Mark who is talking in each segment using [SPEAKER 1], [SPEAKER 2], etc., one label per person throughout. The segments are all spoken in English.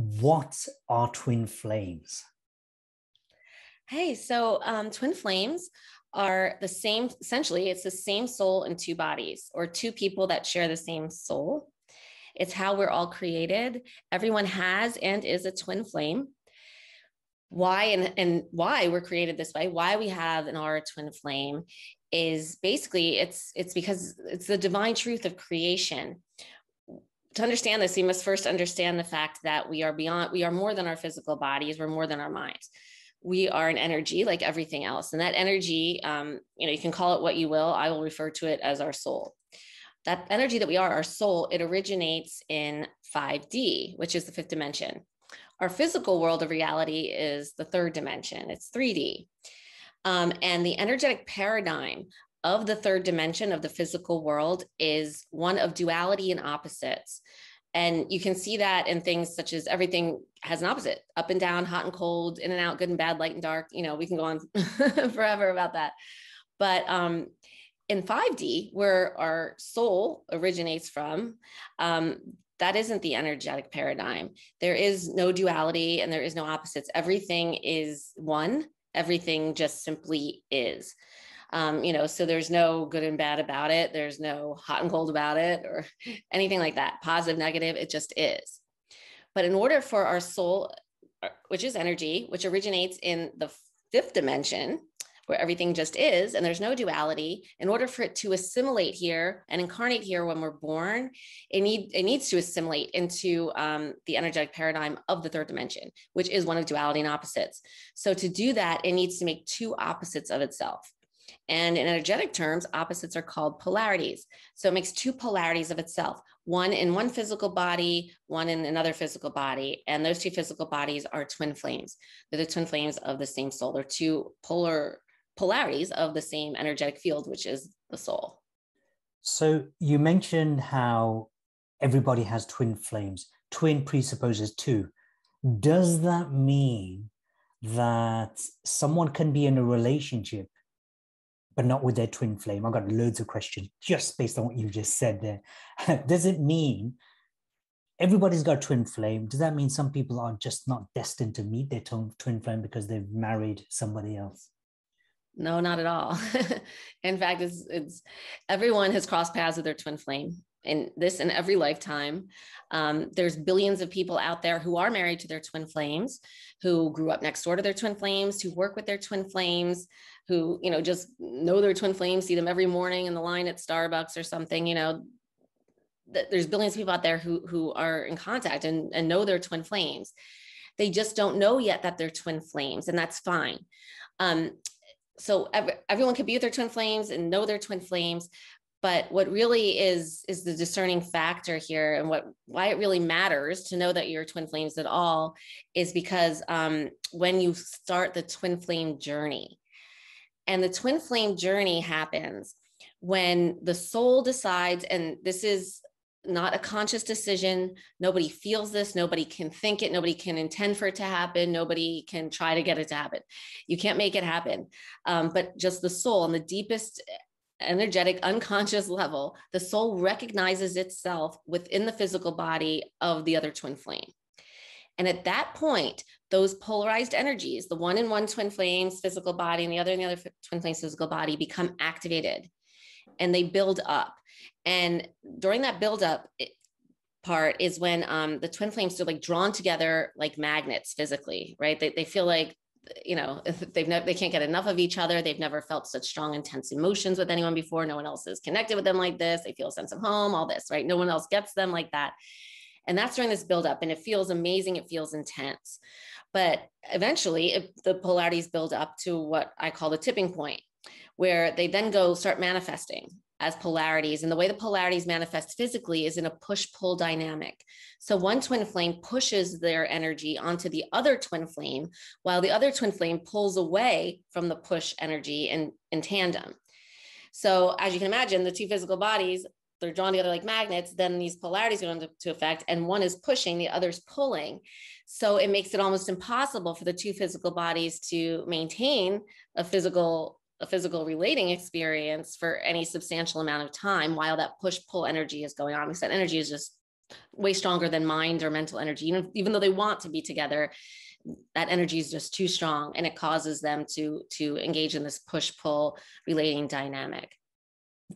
[SPEAKER 1] what are twin flames?
[SPEAKER 2] Hey, so um, twin flames are the same, essentially, it's the same soul in two bodies or two people that share the same soul. It's how we're all created. Everyone has and is a twin flame. Why and, and why we're created this way, why we have an aura twin flame is basically it's it's because it's the divine truth of creation to understand this, we must first understand the fact that we are beyond, we are more than our physical bodies, we're more than our minds. We are an energy like everything else. And that energy, um, you know, you can call it what you will. I will refer to it as our soul. That energy that we are, our soul, it originates in 5D, which is the fifth dimension. Our physical world of reality is the third dimension, it's 3D. Um, and the energetic paradigm of the third dimension of the physical world is one of duality and opposites. And you can see that in things such as everything has an opposite up and down, hot and cold, in and out, good and bad, light and dark. You know, we can go on forever about that. But um, in 5D, where our soul originates from, um, that isn't the energetic paradigm. There is no duality and there is no opposites. Everything is one, everything just simply is. Um, you know, so there's no good and bad about it. There's no hot and cold about it or anything like that. Positive, negative, it just is. But in order for our soul, uh, which is energy, which originates in the fifth dimension, where everything just is and there's no duality in order for it to assimilate here and incarnate here when we're born it need it needs to assimilate into um, the energetic paradigm of the third dimension which is one of duality and opposites so to do that it needs to make two opposites of itself and in energetic terms, opposites are called polarities. So it makes two polarities of itself, one in one physical body, one in another physical body. And those two physical bodies are twin flames. They're the twin flames of the same soul. They're two polar polarities of the same energetic field, which is the soul.
[SPEAKER 1] So you mentioned how everybody has twin flames. Twin presupposes two. Does that mean that someone can be in a relationship but not with their twin flame? I've got loads of questions just based on what you just said there. Does it mean everybody's got twin flame? Does that mean some people are just not destined to meet their twin flame because they've married somebody else?
[SPEAKER 2] No, not at all. in fact, it's, it's everyone has crossed paths with their twin flame in this in every lifetime. Um, there's billions of people out there who are married to their twin flames, who grew up next door to their twin flames, who work with their twin flames, who you know just know their twin flames, see them every morning in the line at Starbucks or something. You know, there's billions of people out there who who are in contact and, and know their twin flames. They just don't know yet that they're twin flames, and that's fine. Um, so every, everyone can be with their twin flames and know their twin flames, but what really is is the discerning factor here and what why it really matters to know that you're twin flames at all is because um, when you start the twin flame journey and the twin flame journey happens when the soul decides and this is not a conscious decision. Nobody feels this. Nobody can think it. Nobody can intend for it to happen. Nobody can try to get it to happen. You can't make it happen. Um, but just the soul and the deepest energetic unconscious level, the soul recognizes itself within the physical body of the other twin flame. And at that point, those polarized energies, the one in one twin flames physical body and the other in the other twin flames physical body, become activated and they build up. And during that build up part is when um, the twin flames are like drawn together like magnets physically, right? They, they feel like you know they've they can't get enough of each other they've never felt such strong intense emotions with anyone before no one else is connected with them like this they feel a sense of home all this right? No one else gets them like that. And that's during this build up and it feels amazing it feels intense. But eventually it, the polarities build up to what i call the tipping point where they then go start manifesting as polarities. And the way the polarities manifest physically is in a push pull dynamic. So one twin flame pushes their energy onto the other twin flame, while the other twin flame pulls away from the push energy in, in tandem. So as you can imagine, the two physical bodies, they're drawn together like magnets, then these polarities go into effect, and one is pushing, the other's pulling. So it makes it almost impossible for the two physical bodies to maintain a physical a physical relating experience for any substantial amount of time while that push pull energy is going on because that energy is just way stronger than mind or mental energy. Even, even though they want to be together that energy is just too strong and it causes them to to engage in this push pull relating dynamic.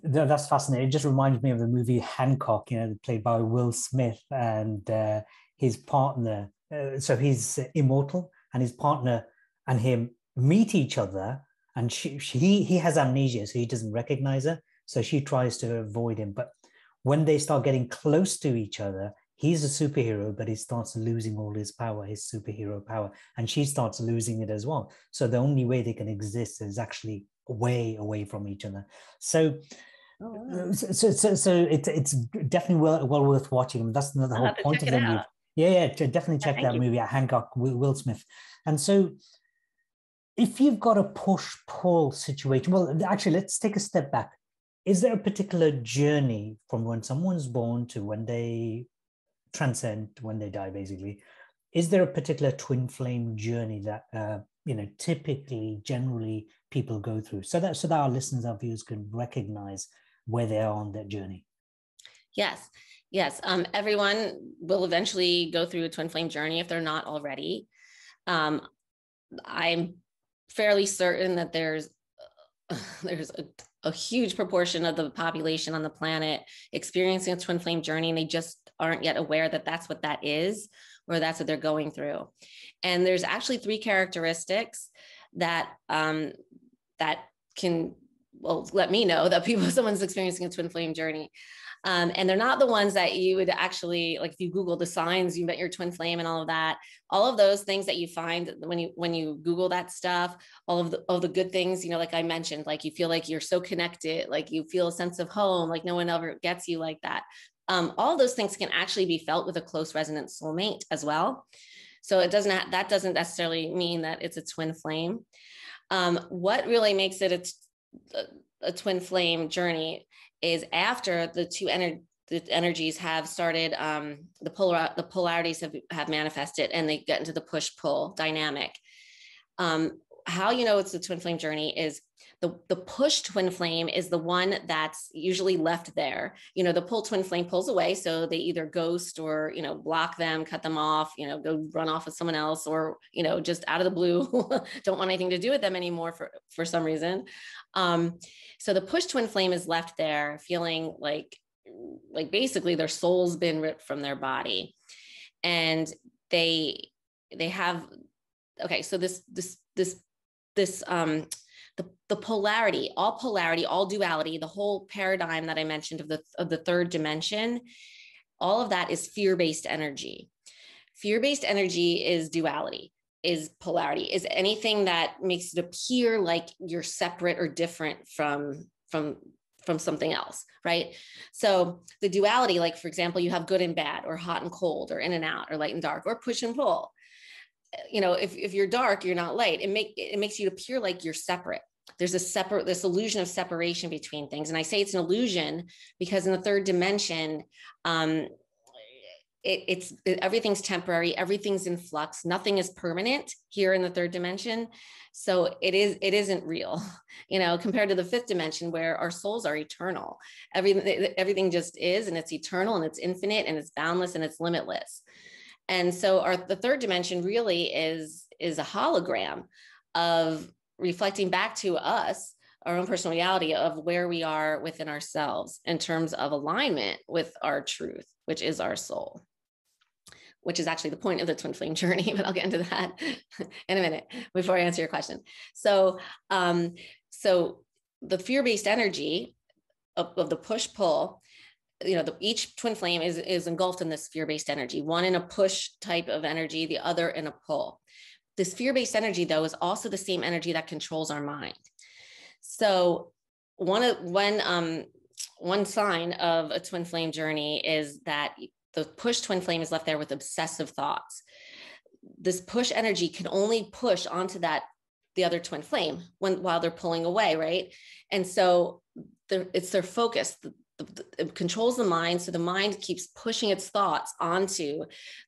[SPEAKER 1] That's fascinating. It just reminded me of the movie hancock you know played by will smith and uh, his partner uh, so he's immortal and his partner and him meet each other and she, she he, he has amnesia so he doesn't recognize her so she tries to avoid him but when they start getting close to each other he's a superhero but he starts losing all his power his superhero power and she starts losing it as well so the only way they can exist is actually way away from each other so Oh, wow. Uh, so, so, so it, it's definitely well, well worth watching. That's the whole point of the movie. Yeah, yeah, definitely check that you. movie at Hancock, Will Smith. And so, if you've got a push pull situation, well, actually, let's take a step back. Is there a particular journey from when someone's born to when they transcend when they die basically? Is there a particular twin flame journey that uh, you know typically generally people go through so that so that our listeners our viewers can recognize where they are on that journey?
[SPEAKER 2] Yes. Yes. Um, everyone will eventually go through a twin flame journey if they're not already. Um, i'm fairly certain that there's there's a, a, huge proportion of the population on the planet experiencing a twin flame journey and they just aren't yet aware that that's what that is or that's what they're going through. And there's actually three characteristics that um, that can well let me know that people someone's experiencing a twin flame journey um, and they're not the ones that you would actually like if you google the signs you met your twin flame and all of that all of those things that you find when you when you google that stuff all of the all the good things you know like i mentioned like you feel like you're so connected like you feel a sense of home like no one ever gets you like that. Um, all those things can actually be felt with a close resonant soulmate as well. So it doesn't ha- that doesn't necessarily mean that it's a twin flame. Um, what really makes it a, a, a twin flame journey is after the two the energies have started um, the polar the polarities have have manifested and they get into the push pull dynamic um, how you know it's the twin flame journey is the, the push twin flame is the one that's usually left there. You know, the pull twin flame pulls away. So they either ghost or, you know, block them, cut them off, you know, go run off with someone else or, you know, just out of the blue, don't want anything to do with them anymore for, for some reason. Um, so the push twin flame is left there feeling like, like basically their soul's been ripped from their body and they, they have, okay, so this, this, this, this, um, the, the polarity, all polarity, all duality, the whole paradigm that I mentioned of the, of the third dimension, all of that is fear-based energy. Fear-based energy is duality, is polarity, is anything that makes it appear like you're separate or different from, from from something else, right? So the duality, like for example, you have good and bad, or hot and cold, or in and out, or light and dark, or push and pull. You know if, if you're dark you're not light. It make it makes you appear like you're separate. There's a separate this illusion of separation between things. And i say it's an illusion because in the third dimension um it, it's it, everything's temporary everything's in flux nothing is permanent here in the third dimension. So it is it isn't real you know compared to the fifth dimension where our souls are eternal. Everything everything just is and it's eternal and it's infinite and it's boundless and it's limitless. And so our the third dimension really is is a hologram of reflecting back to us our own personal reality of where we are within ourselves in terms of alignment with our truth which is our soul which is actually the point of the twin flame journey but i'll get into that in a minute before i answer your question. So um so the fear-based energy of, of the push pull you know the, each twin flame is is engulfed in this fear-based energy. One in a push type of energy the other in a pull. This fear-based energy though is also the same energy that controls our mind. So one of one um one sign of a twin flame journey is that the push twin flame is left there with obsessive thoughts. This push energy can only push onto that the other twin flame when while they're pulling away right? And so it's their focus it controls the mind. So the mind keeps pushing its thoughts onto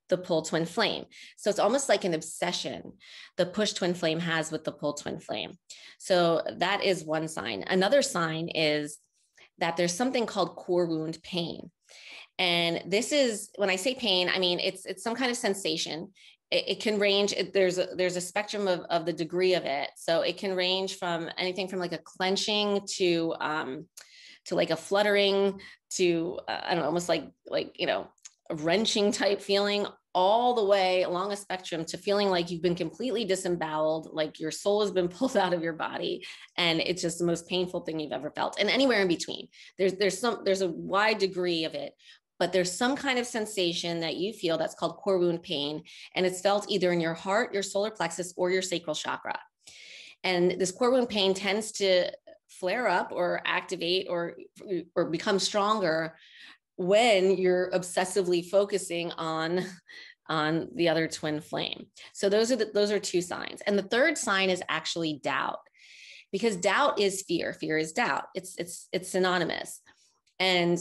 [SPEAKER 2] the pull twin flame. So it's almost like an obsession the push twin flame has with the pull twin flame. So that is one sign. Another sign is that there's something called core wound pain And this is when I say pain, I mean it's it's some kind of sensation. It, it can range. It, there's a, there's a spectrum of, of the degree of it. So it can range from anything from like a clenching to um, to like a fluttering to uh, I don't know, almost like like you know a wrenching type feeling all the way along a spectrum to feeling like you've been completely disemboweled, like your soul has been pulled out of your body, and it's just the most painful thing you've ever felt. And anywhere in between, there's there's some there's a wide degree of it, but there's some kind of sensation that you feel that's called core wound pain, and it's felt either in your heart, your solar plexus, or your sacral chakra. And this core wound pain tends to flare up or activate or or become stronger when you're obsessively focusing on on the other twin flame. So those are the, those are two signs. And the third sign is actually doubt. Because doubt is fear, fear is doubt. It's it's it's synonymous. And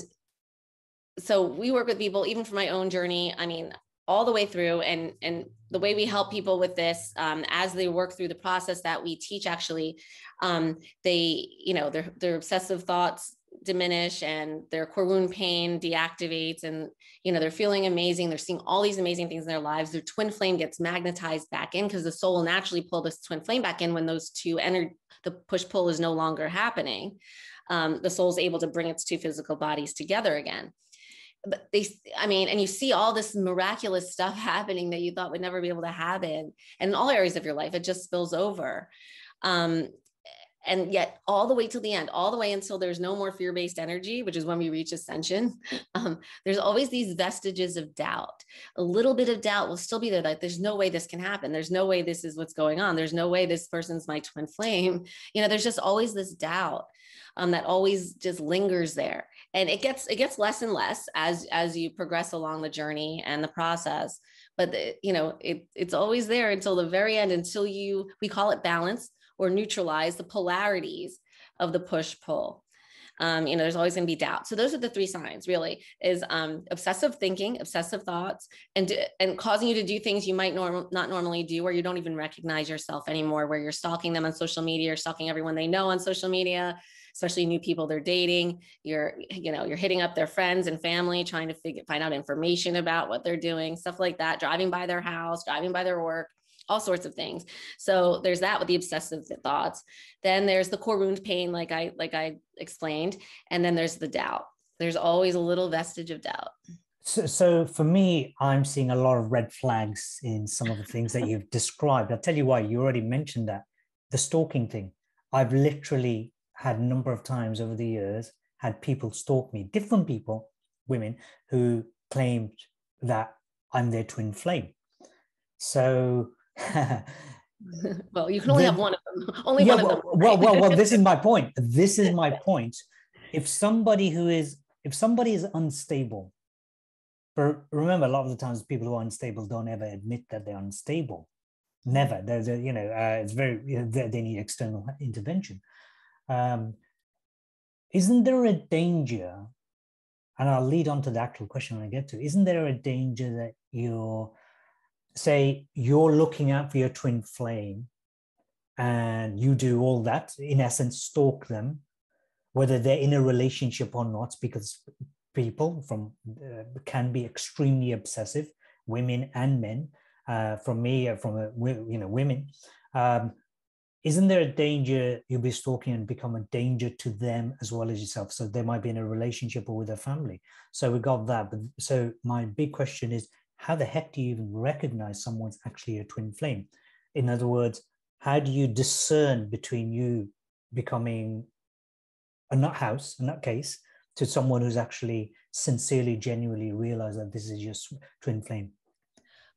[SPEAKER 2] so we work with people even for my own journey, I mean all the way through and and the way we help people with this um, as they work through the process that we teach actually um, they you know their their obsessive thoughts diminish and their core wound pain deactivates and you know they're feeling amazing. They're seeing all these amazing things in their lives. Their twin flame gets magnetized back in because the soul will naturally pull this twin flame back in when those two enter the push pull is no longer happening. Um, the soul is able to bring its two physical bodies together again but they i mean and you see all this miraculous stuff happening that you thought would never be able to happen and in all areas of your life. It just spills over. Um, and yet all the way till the end all the way until there's no more fear-based energy which is when we reach ascension um, there's always these vestiges of doubt. A little bit of doubt will still be there like there's no way this can happen. There's no way this is what's going on. There's no way this person's my twin flame. You know there's just always this doubt um, that always just lingers there. And it gets it gets less and less as as you progress along the journey and the process. But the, you know it, it's always there until the very end until you we call it balance or neutralize the polarities of the push pull. Um, you know, there's always going to be doubt. So those are the three signs, really, is um, obsessive thinking, obsessive thoughts, and and causing you to do things you might norm- not normally do, or you don't even recognize yourself anymore. Where you're stalking them on social media, or stalking everyone they know on social media, especially new people they're dating. You're, you know, you're hitting up their friends and family, trying to figure find out information about what they're doing, stuff like that. Driving by their house, driving by their work all sorts of things. So there's that with the obsessive thoughts. Then there's the core wound pain, like I like I explained, and then there's the doubt. There's always a little vestige of doubt.
[SPEAKER 1] So, so for me, I'm seeing a lot of red flags in some of the things that you've described. I'll tell you why. You already mentioned that the stalking thing. I've literally had a number of times over the years had people stalk me, different people, women who claimed that I'm their twin flame. So
[SPEAKER 2] well, you can only the, have one of them. Only
[SPEAKER 1] yeah,
[SPEAKER 2] one
[SPEAKER 1] well,
[SPEAKER 2] of them.
[SPEAKER 1] Right? well, well, well, this is my point. This is my point. If somebody who is, if somebody is unstable, but remember, a lot of the times people who are unstable don't ever admit that they're unstable. Never. There's a, you know, uh, it's very, you know, they, they need external intervention. Um, isn't there a danger? And I'll lead on to the actual question when I get to. Isn't there a danger that you're say you're looking out for your twin flame and you do all that, in essence, stalk them, whether they're in a relationship or not, because people from uh, can be extremely obsessive, women and men. Uh, from me, uh, from a, you know women, um, isn't there a danger you'll be stalking and become a danger to them as well as yourself? So they might be in a relationship or with a family. So we got that. But so my big question is, how the heck do you even recognize someone's actually a twin flame? In other words, how do you discern between you becoming a nut house, a nut case, to someone who's actually sincerely, genuinely realized that this is your twin flame?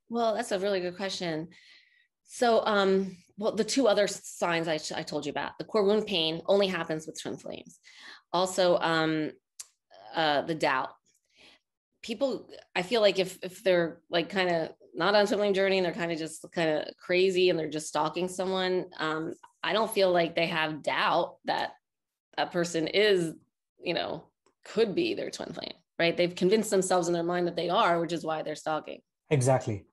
[SPEAKER 2] Well, that's a really good question. So, um, well, the two other signs I, I told you about, the core wound pain only happens with twin flames. Also, um, uh, the doubt people i feel like if if they're like kind of not on something journey and they're kind of just kind of crazy and they're just stalking someone um i don't feel like they have doubt that that person is you know could be their twin flame right? They've convinced themselves in their mind that they are which is why they're stalking.
[SPEAKER 1] Exactly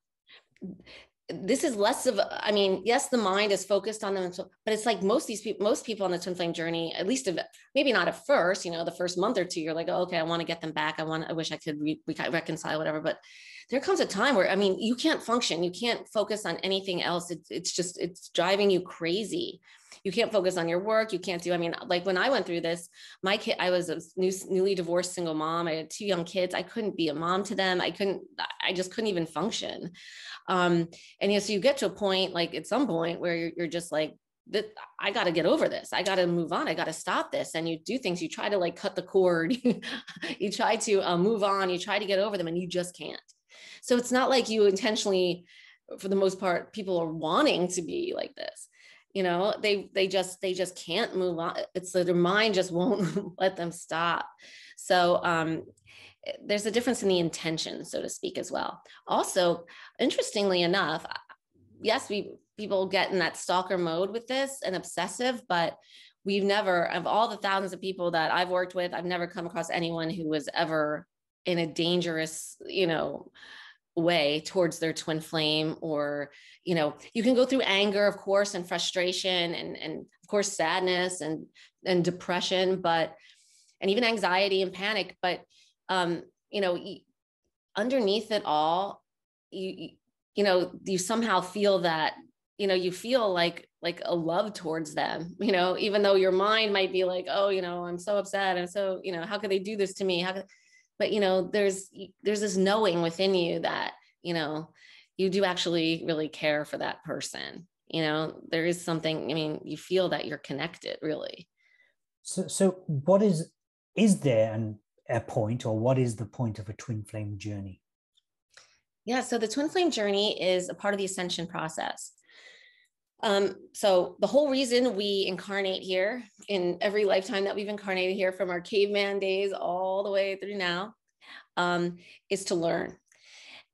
[SPEAKER 2] this is less of i mean yes the mind is focused on them but it's like most these people most people on the twin flame journey at least of maybe not at first you know the first month or two you're like oh, okay i want to get them back. I want i wish i could re- reconcile whatever but there comes a time where i mean you can't function. You can't focus on anything else. It's, it's just it's driving you crazy you can't focus on your work you can't do i mean like when i went through this my kid i was a new, newly divorced single mom i had two young kids i couldn't be a mom to them i couldn't i just couldn't even function um and know so you get to a point like at some point where you're, you're just like that I got to get over this. I got to move on. I got to stop this. And you do things. You try to like cut the cord. you try to uh, move on. You try to get over them, and you just can't. So it's not like you intentionally, for the most part, people are wanting to be like this you know they they just they just can't move on. It's their mind just won't let them stop. So um there's a difference in the intention so to speak as well. Also interestingly enough yes we people get in that stalker mode with this and obsessive but we've never of all the thousands of people that i've worked with i've never come across anyone who was ever in a dangerous you know way towards their twin flame or you know you can go through anger of course and frustration and and of course sadness and and depression but and even anxiety and panic but um you know underneath it all you you know you somehow feel that you know you feel like like a love towards them you know even though your mind might be like oh you know i'm so upset and so you know how could they do this to me? How could but you know there's there's this knowing within you that you know you do actually really care for that person you know? There is something i mean you feel that you're connected really.
[SPEAKER 1] So so what is is there an, a point or what is the point of a twin flame journey?
[SPEAKER 2] Yeah so the twin flame journey is a part of the ascension process um, so the whole reason we incarnate here in every lifetime that we've incarnated here from our caveman days all the way through now um, is to learn.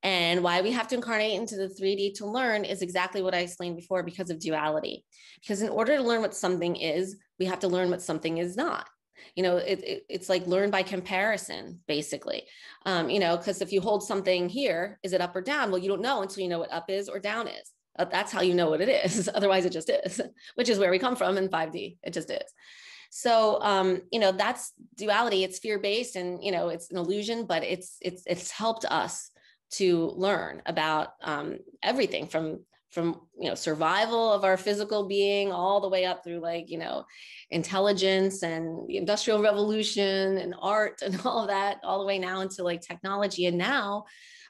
[SPEAKER 2] And why we have to incarnate into the 3D to learn is exactly what I explained before because of duality. Because in order to learn what something is, we have to learn what something is not. You know, it, it, it's like learn by comparison, basically. Um, you know, because if you hold something here, is it up or down? Well, you don't know until you know what up is or down is. That's how you know what it is. Otherwise, it just is, which is where we come from in 5D. It just is. So, um, you know, that's duality. It's fear based, and you know, it's an illusion, but it's it's it's helped us to learn about um, everything from from you know survival of our physical being all the way up through like you know intelligence and the industrial revolution and art and all of that all the way now into like technology and now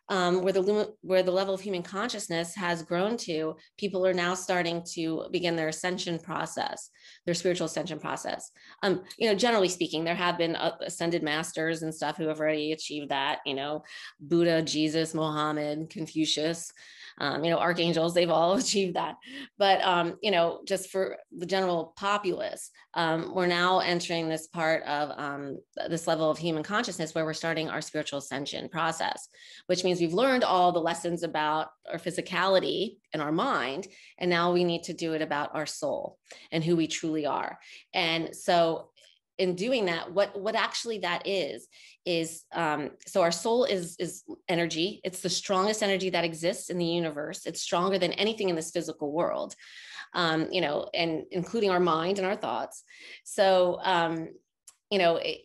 [SPEAKER 2] um, where the where the level of human consciousness has grown to, people are now starting to begin their ascension process, their spiritual ascension process. Um, you know, generally speaking, there have been uh, ascended masters and stuff who have already achieved that. You know, Buddha, Jesus, Mohammed, Confucius um, you know, archangels, they've all achieved that. But, um, you know, just for the general populace, um, we're now entering this part of um, this level of human consciousness where we're starting our spiritual ascension process, which means we've learned all the lessons about our physicality and our mind. And now we need to do it about our soul and who we truly are. And so in doing that what what actually that is is um, so our soul is is energy. It's the strongest energy that exists in the universe. It's stronger than anything in this physical world um, you know and including our mind and our thoughts. So um, you know it,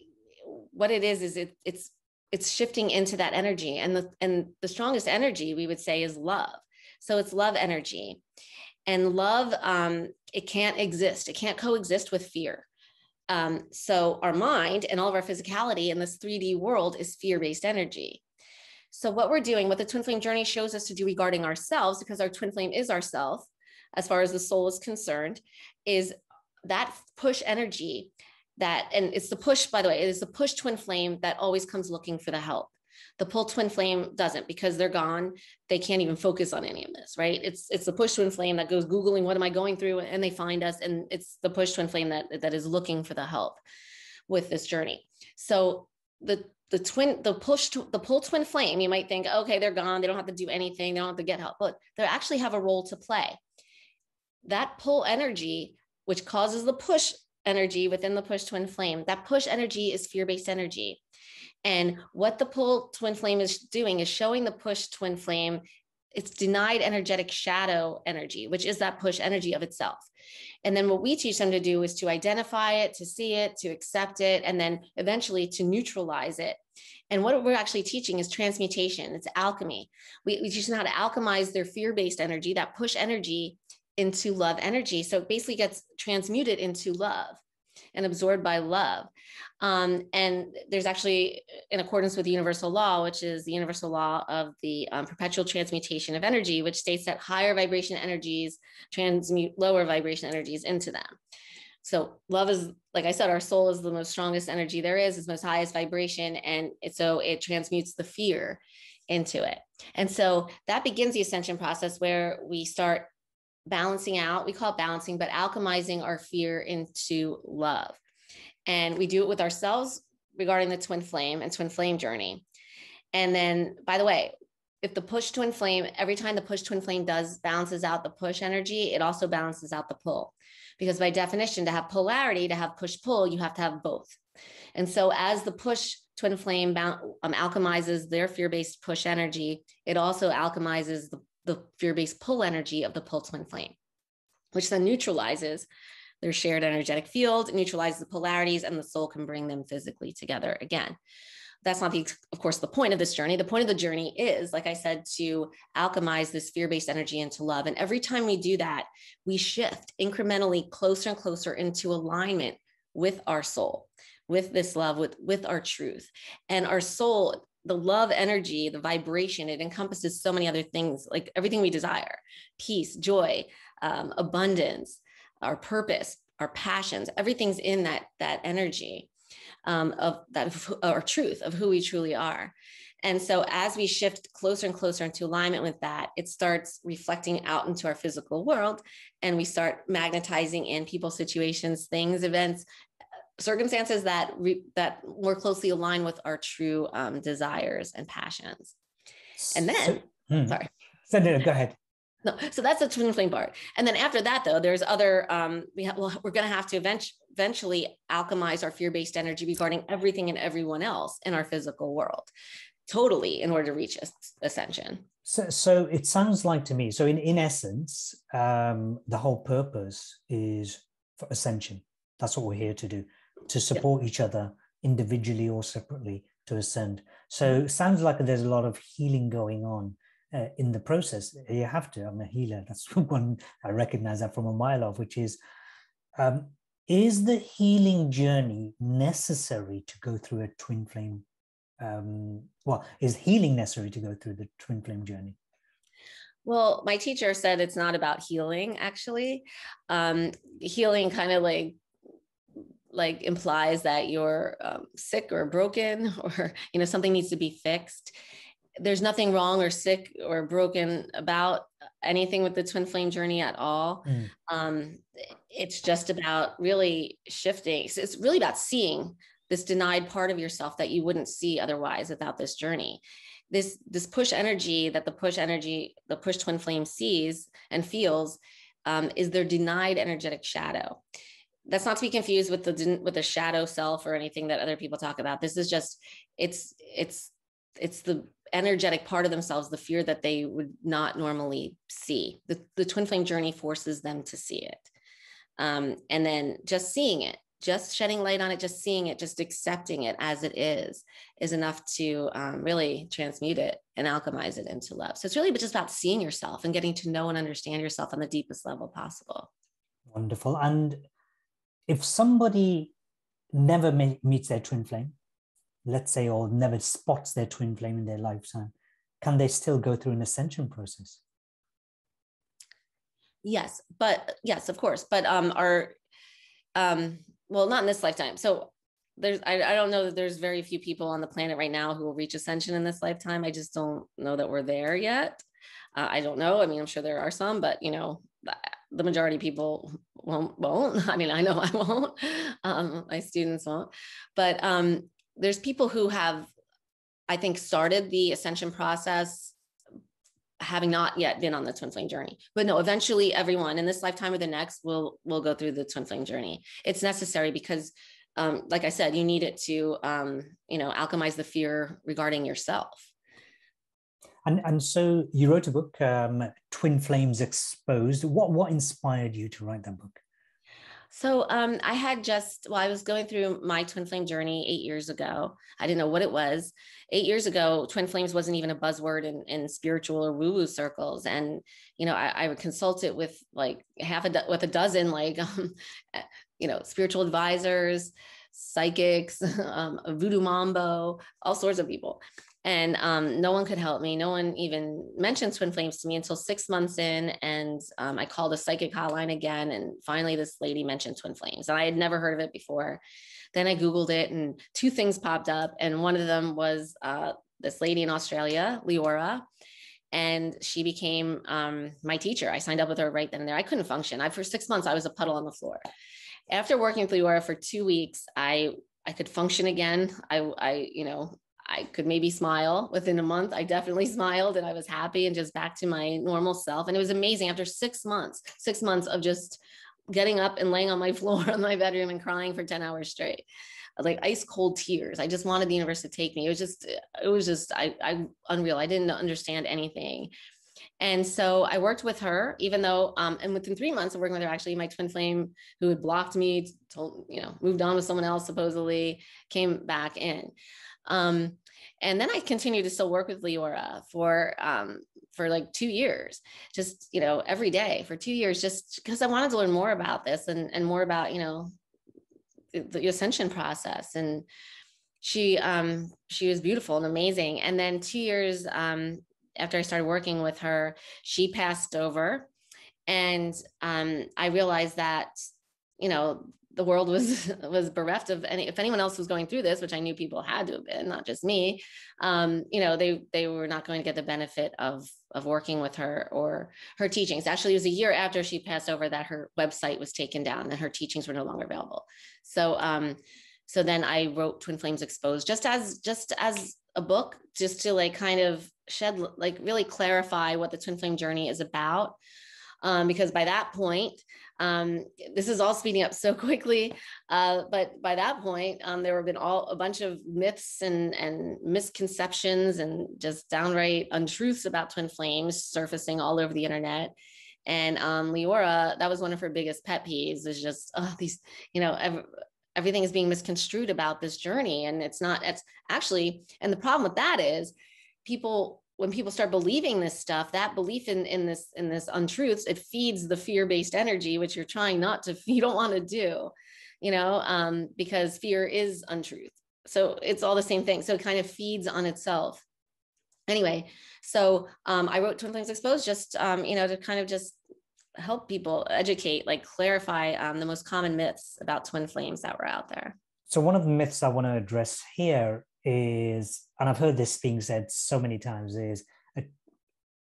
[SPEAKER 2] what it is is it, it's it's shifting into that energy. And the and the strongest energy we would say is love. So it's love energy. And love um, it can't exist. It can't coexist with fear um, so our mind and all of our physicality in this 3D world is fear-based energy. So what we're doing, what the twin flame journey shows us to do regarding ourselves, because our twin flame is ourself, as far as the soul is concerned, is that push energy that, and it's the push, by the way, it is the push twin flame that always comes looking for the help. The pull twin flame doesn't because they're gone. They can't even focus on any of this, right? It's it's the push twin flame that goes googling what am I going through, and they find us, and it's the push twin flame that that is looking for the help with this journey. So the the twin the push to, the pull twin flame you might think okay they're gone they don't have to do anything they don't have to get help but they actually have a role to play that pull energy which causes the push energy within the push twin flame that push energy is fear-based energy and what the pull twin flame is doing is showing the push twin flame it's denied energetic shadow energy, which is that push energy of itself. And then what we teach them to do is to identify it, to see it, to accept it, and then eventually to neutralize it. And what we're actually teaching is transmutation, it's alchemy. We, we teach them how to alchemize their fear based energy, that push energy into love energy. So it basically gets transmuted into love and absorbed by love. Um, and there's actually, in accordance with universal law, which is the universal law of the um, perpetual transmutation of energy, which states that higher vibration energies transmute lower vibration energies into them. So love is, like I said, our soul is the most strongest energy there is, is most highest vibration. And it, so it transmutes the fear into it. And so that begins the ascension process where we start balancing out, we call it balancing, but alchemizing our fear into love. And we do it with ourselves regarding the twin flame and twin flame journey. And then, by the way, if the push twin flame, every time the push twin flame does balances out the push energy, it also balances out the pull. Because by definition, to have polarity, to have push pull, you have to have both. And so, as the push twin flame um, alchemizes their fear based push energy, it also alchemizes the the fear-based pull energy of the pull twin flame, which then neutralizes their shared energetic field, neutralizes the polarities, and the soul can bring them physically together again. That's not the, of course, the point of this journey. The point of the journey is, like I said, to alchemize this fear-based energy into love. And every time we do that, we shift incrementally closer and closer into alignment with our soul with this love with with our truth and our soul the love energy, the vibration, it encompasses so many other things, like everything we desire peace, joy, um, abundance, our purpose, our passions, everything's in that, that energy um, of that, our truth of who we truly are. And so as we shift closer and closer into alignment with that, it starts reflecting out into our physical world and we start magnetizing in people, situations, things, events, circumstances that re, that more closely align with our true um, desires and passions. And then, so, hmm. sorry.
[SPEAKER 1] So, no, go ahead.
[SPEAKER 2] No, so that's the twin flame part. And then after that, though, there's other. Um, we have, well, we're going to have to eventually eventually alchemize our fear-based energy regarding everything and everyone else in our physical world, totally, in order to reach ascension.
[SPEAKER 1] So, so it sounds like to me. So, in in essence, um, the whole purpose is for ascension. That's what we're here to do to support each other individually or separately to ascend. So mm-hmm. it sounds like there's a lot of healing going on uh, in the process. You have to. I'm a healer. That's one I recognize that from a mile off, which is um, is the healing journey necessary to go through a twin flame? Um, well, is healing necessary to go through the twin flame journey?
[SPEAKER 2] Well, my teacher said it's not about healing, actually. Um, healing kind of like like implies that you're um, sick or broken or you know something needs to be fixed. There's nothing wrong or sick or broken about anything with the twin flame journey at all. Mm. um, it's just about really shifting. It's really about seeing this denied part of yourself that you wouldn't see otherwise without this journey. This this push energy that the push energy the push twin flame sees and feels um, is their denied energetic shadow that's not to be confused with the with the shadow self or anything that other people talk about. This is just it's it's it's the energetic part of themselves the fear that they would not normally see. The, the twin flame journey forces them to see it. Um, and then just seeing it just shedding light on it just seeing it just accepting it as it is is enough to um, really transmute it and alchemize it into love. So it's really just about seeing yourself and getting to know and understand yourself on the deepest level possible.
[SPEAKER 1] Wonderful. And if somebody never meets their twin flame, let's say, or never spots their twin flame in their lifetime, can they still go through an ascension process?
[SPEAKER 2] Yes, but yes, of course. But um, our um, well, not in this lifetime. So there's I, I don't know that there's very few people on the planet right now who will reach ascension in this lifetime. I just don't know that we're there yet. Uh, I don't know. I mean, I'm sure there are some, but you know, the majority of people won't, won't. I mean, I know I won't. Um, my students won't. But um, there's people who have, I think, started the ascension process having not yet been on the twin flame journey. But no, eventually everyone in this lifetime or the next will will go through the twin flame journey. It's necessary because um, like I said, you need it to um, you know, alchemize the fear regarding yourself.
[SPEAKER 1] And, and so you wrote a book, um, Twin Flames Exposed. What, what inspired you to write that book?
[SPEAKER 2] So um, I had just, well, I was going through my twin flame journey eight years ago. I didn't know what it was. Eight years ago, twin flames wasn't even a buzzword in, in spiritual or woo-woo circles. And, you know, I, I would consult it with like half a, do- with a dozen, like, um, you know, spiritual advisors, psychics, um, voodoo mambo, all sorts of people and um, no one could help me. No one even mentioned twin flames to me until six months in, and um, I called a psychic hotline again, and finally this lady mentioned twin flames, and I had never heard of it before. Then I googled it, and two things popped up, and one of them was uh, this lady in Australia, Leora, and she became um, my teacher. I signed up with her right then and there. I couldn't function. I for six months I was a puddle on the floor. After working with Leora for two weeks, I I could function again. I, I, you know, I could maybe smile within a month. I definitely smiled and I was happy and just back to my normal self. And it was amazing after six months, six months of just getting up and laying on my floor in my bedroom and crying for 10 hours straight like ice cold tears. I just wanted the universe to take me. It was just, it was just, I, I unreal. I didn't understand anything. And so I worked with her, even though, um, and within three months of working with her, actually, my twin flame who had blocked me, told, you know, moved on with someone else, supposedly came back in. Um, and then I continued to still work with Leora for um, for like two years, just you know every day for two years, just because I wanted to learn more about this and and more about you know the, the ascension process. And she um, she was beautiful and amazing. And then two years um, after I started working with her, she passed over, and um, I realized that you know the world was was bereft of any if anyone else was going through this which i knew people had to have been not just me um, you know they they were not going to get the benefit of of working with her or her teachings. Actually it was a year after she passed over that her website was taken down and her teachings were no longer available. So um so then i wrote twin flames exposed just as just as a book just to like kind of shed like really clarify what the twin flame journey is about. Um, because by that point um, this is all speeding up so quickly, uh, but by that point, um, there have been all a bunch of myths and and misconceptions and just downright untruths about twin flames surfacing all over the internet. And um, Leora, that was one of her biggest pet peeves. Is just oh, these, you know, every, everything is being misconstrued about this journey, and it's not. It's actually, and the problem with that is people when people start believing this stuff that belief in in this in this untruths it feeds the fear-based energy which you're trying not to you don't want to do you know um, because fear is untruth. So it's all the same thing. So it kind of feeds on itself. Anyway so um, i wrote twin flames exposed just um, you know to kind of just help people educate like clarify um, the most common myths about twin flames that were out there.
[SPEAKER 1] So one of the myths i want to address here is, and I've heard this being said so many times, is a,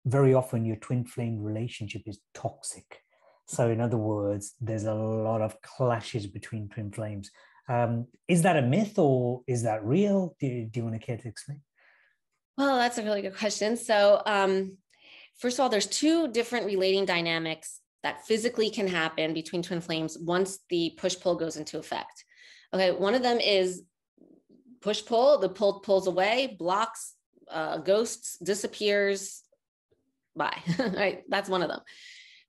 [SPEAKER 1] very often your twin flame relationship is toxic. So, in other words, there's a lot of clashes between twin flames. Um, is that a myth or is that real? Do, do you want to care to explain?
[SPEAKER 2] Well, that's a really good question. So, um, first of all, there's two different relating dynamics that physically can happen between twin flames once the push pull goes into effect. Okay, one of them is push pull, the pull pulls away, blocks, uh, ghosts, disappears, bye. right, that's one of them.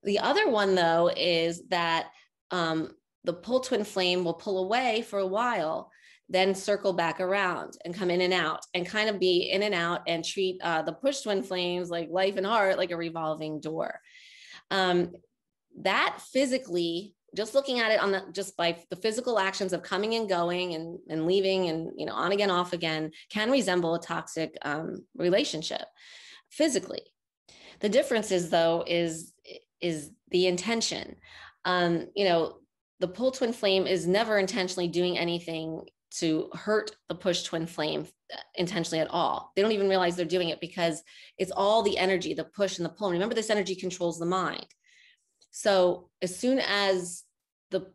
[SPEAKER 2] The other one though is that um, the pull twin flame will pull away for a while, then circle back around and come in and out and kind of be in and out and treat uh, the push twin flames like life and heart like a revolving door. Um, that physically just looking at it on the just by the physical actions of coming and going and, and leaving and you know on again off again can resemble a toxic um, relationship physically the difference is though is is the intention um, you know the pull twin flame is never intentionally doing anything to hurt the push twin flame uh, intentionally at all. They don't even realize they're doing it because it's all the energy, the push and the pull. Remember, this energy controls the mind. So as soon as the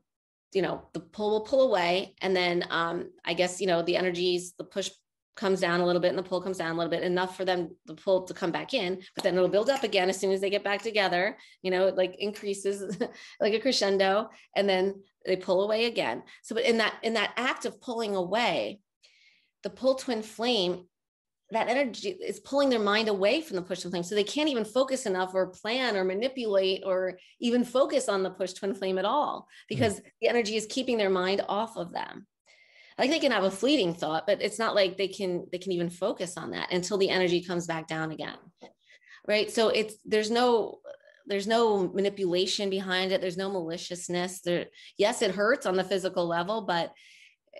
[SPEAKER 2] you know the pull will pull away. And then um i guess you know the energies the push comes down a little bit and the pull comes down a little bit enough for them the pull to come back in but then it'll build up again as soon as they get back together you know it like increases like a crescendo and then they pull away again. So but in that in that act of pulling away the pull twin flame that energy is pulling their mind away from the push twin flame. So they can't even focus enough or plan or manipulate or even focus on the push twin flame at all because mm. the energy is keeping their mind off of them. Like they can have a fleeting thought, but it's not like they can they can even focus on that until the energy comes back down again. Right. So it's there's no there's no manipulation behind it. There's no maliciousness. There, yes, it hurts on the physical level, but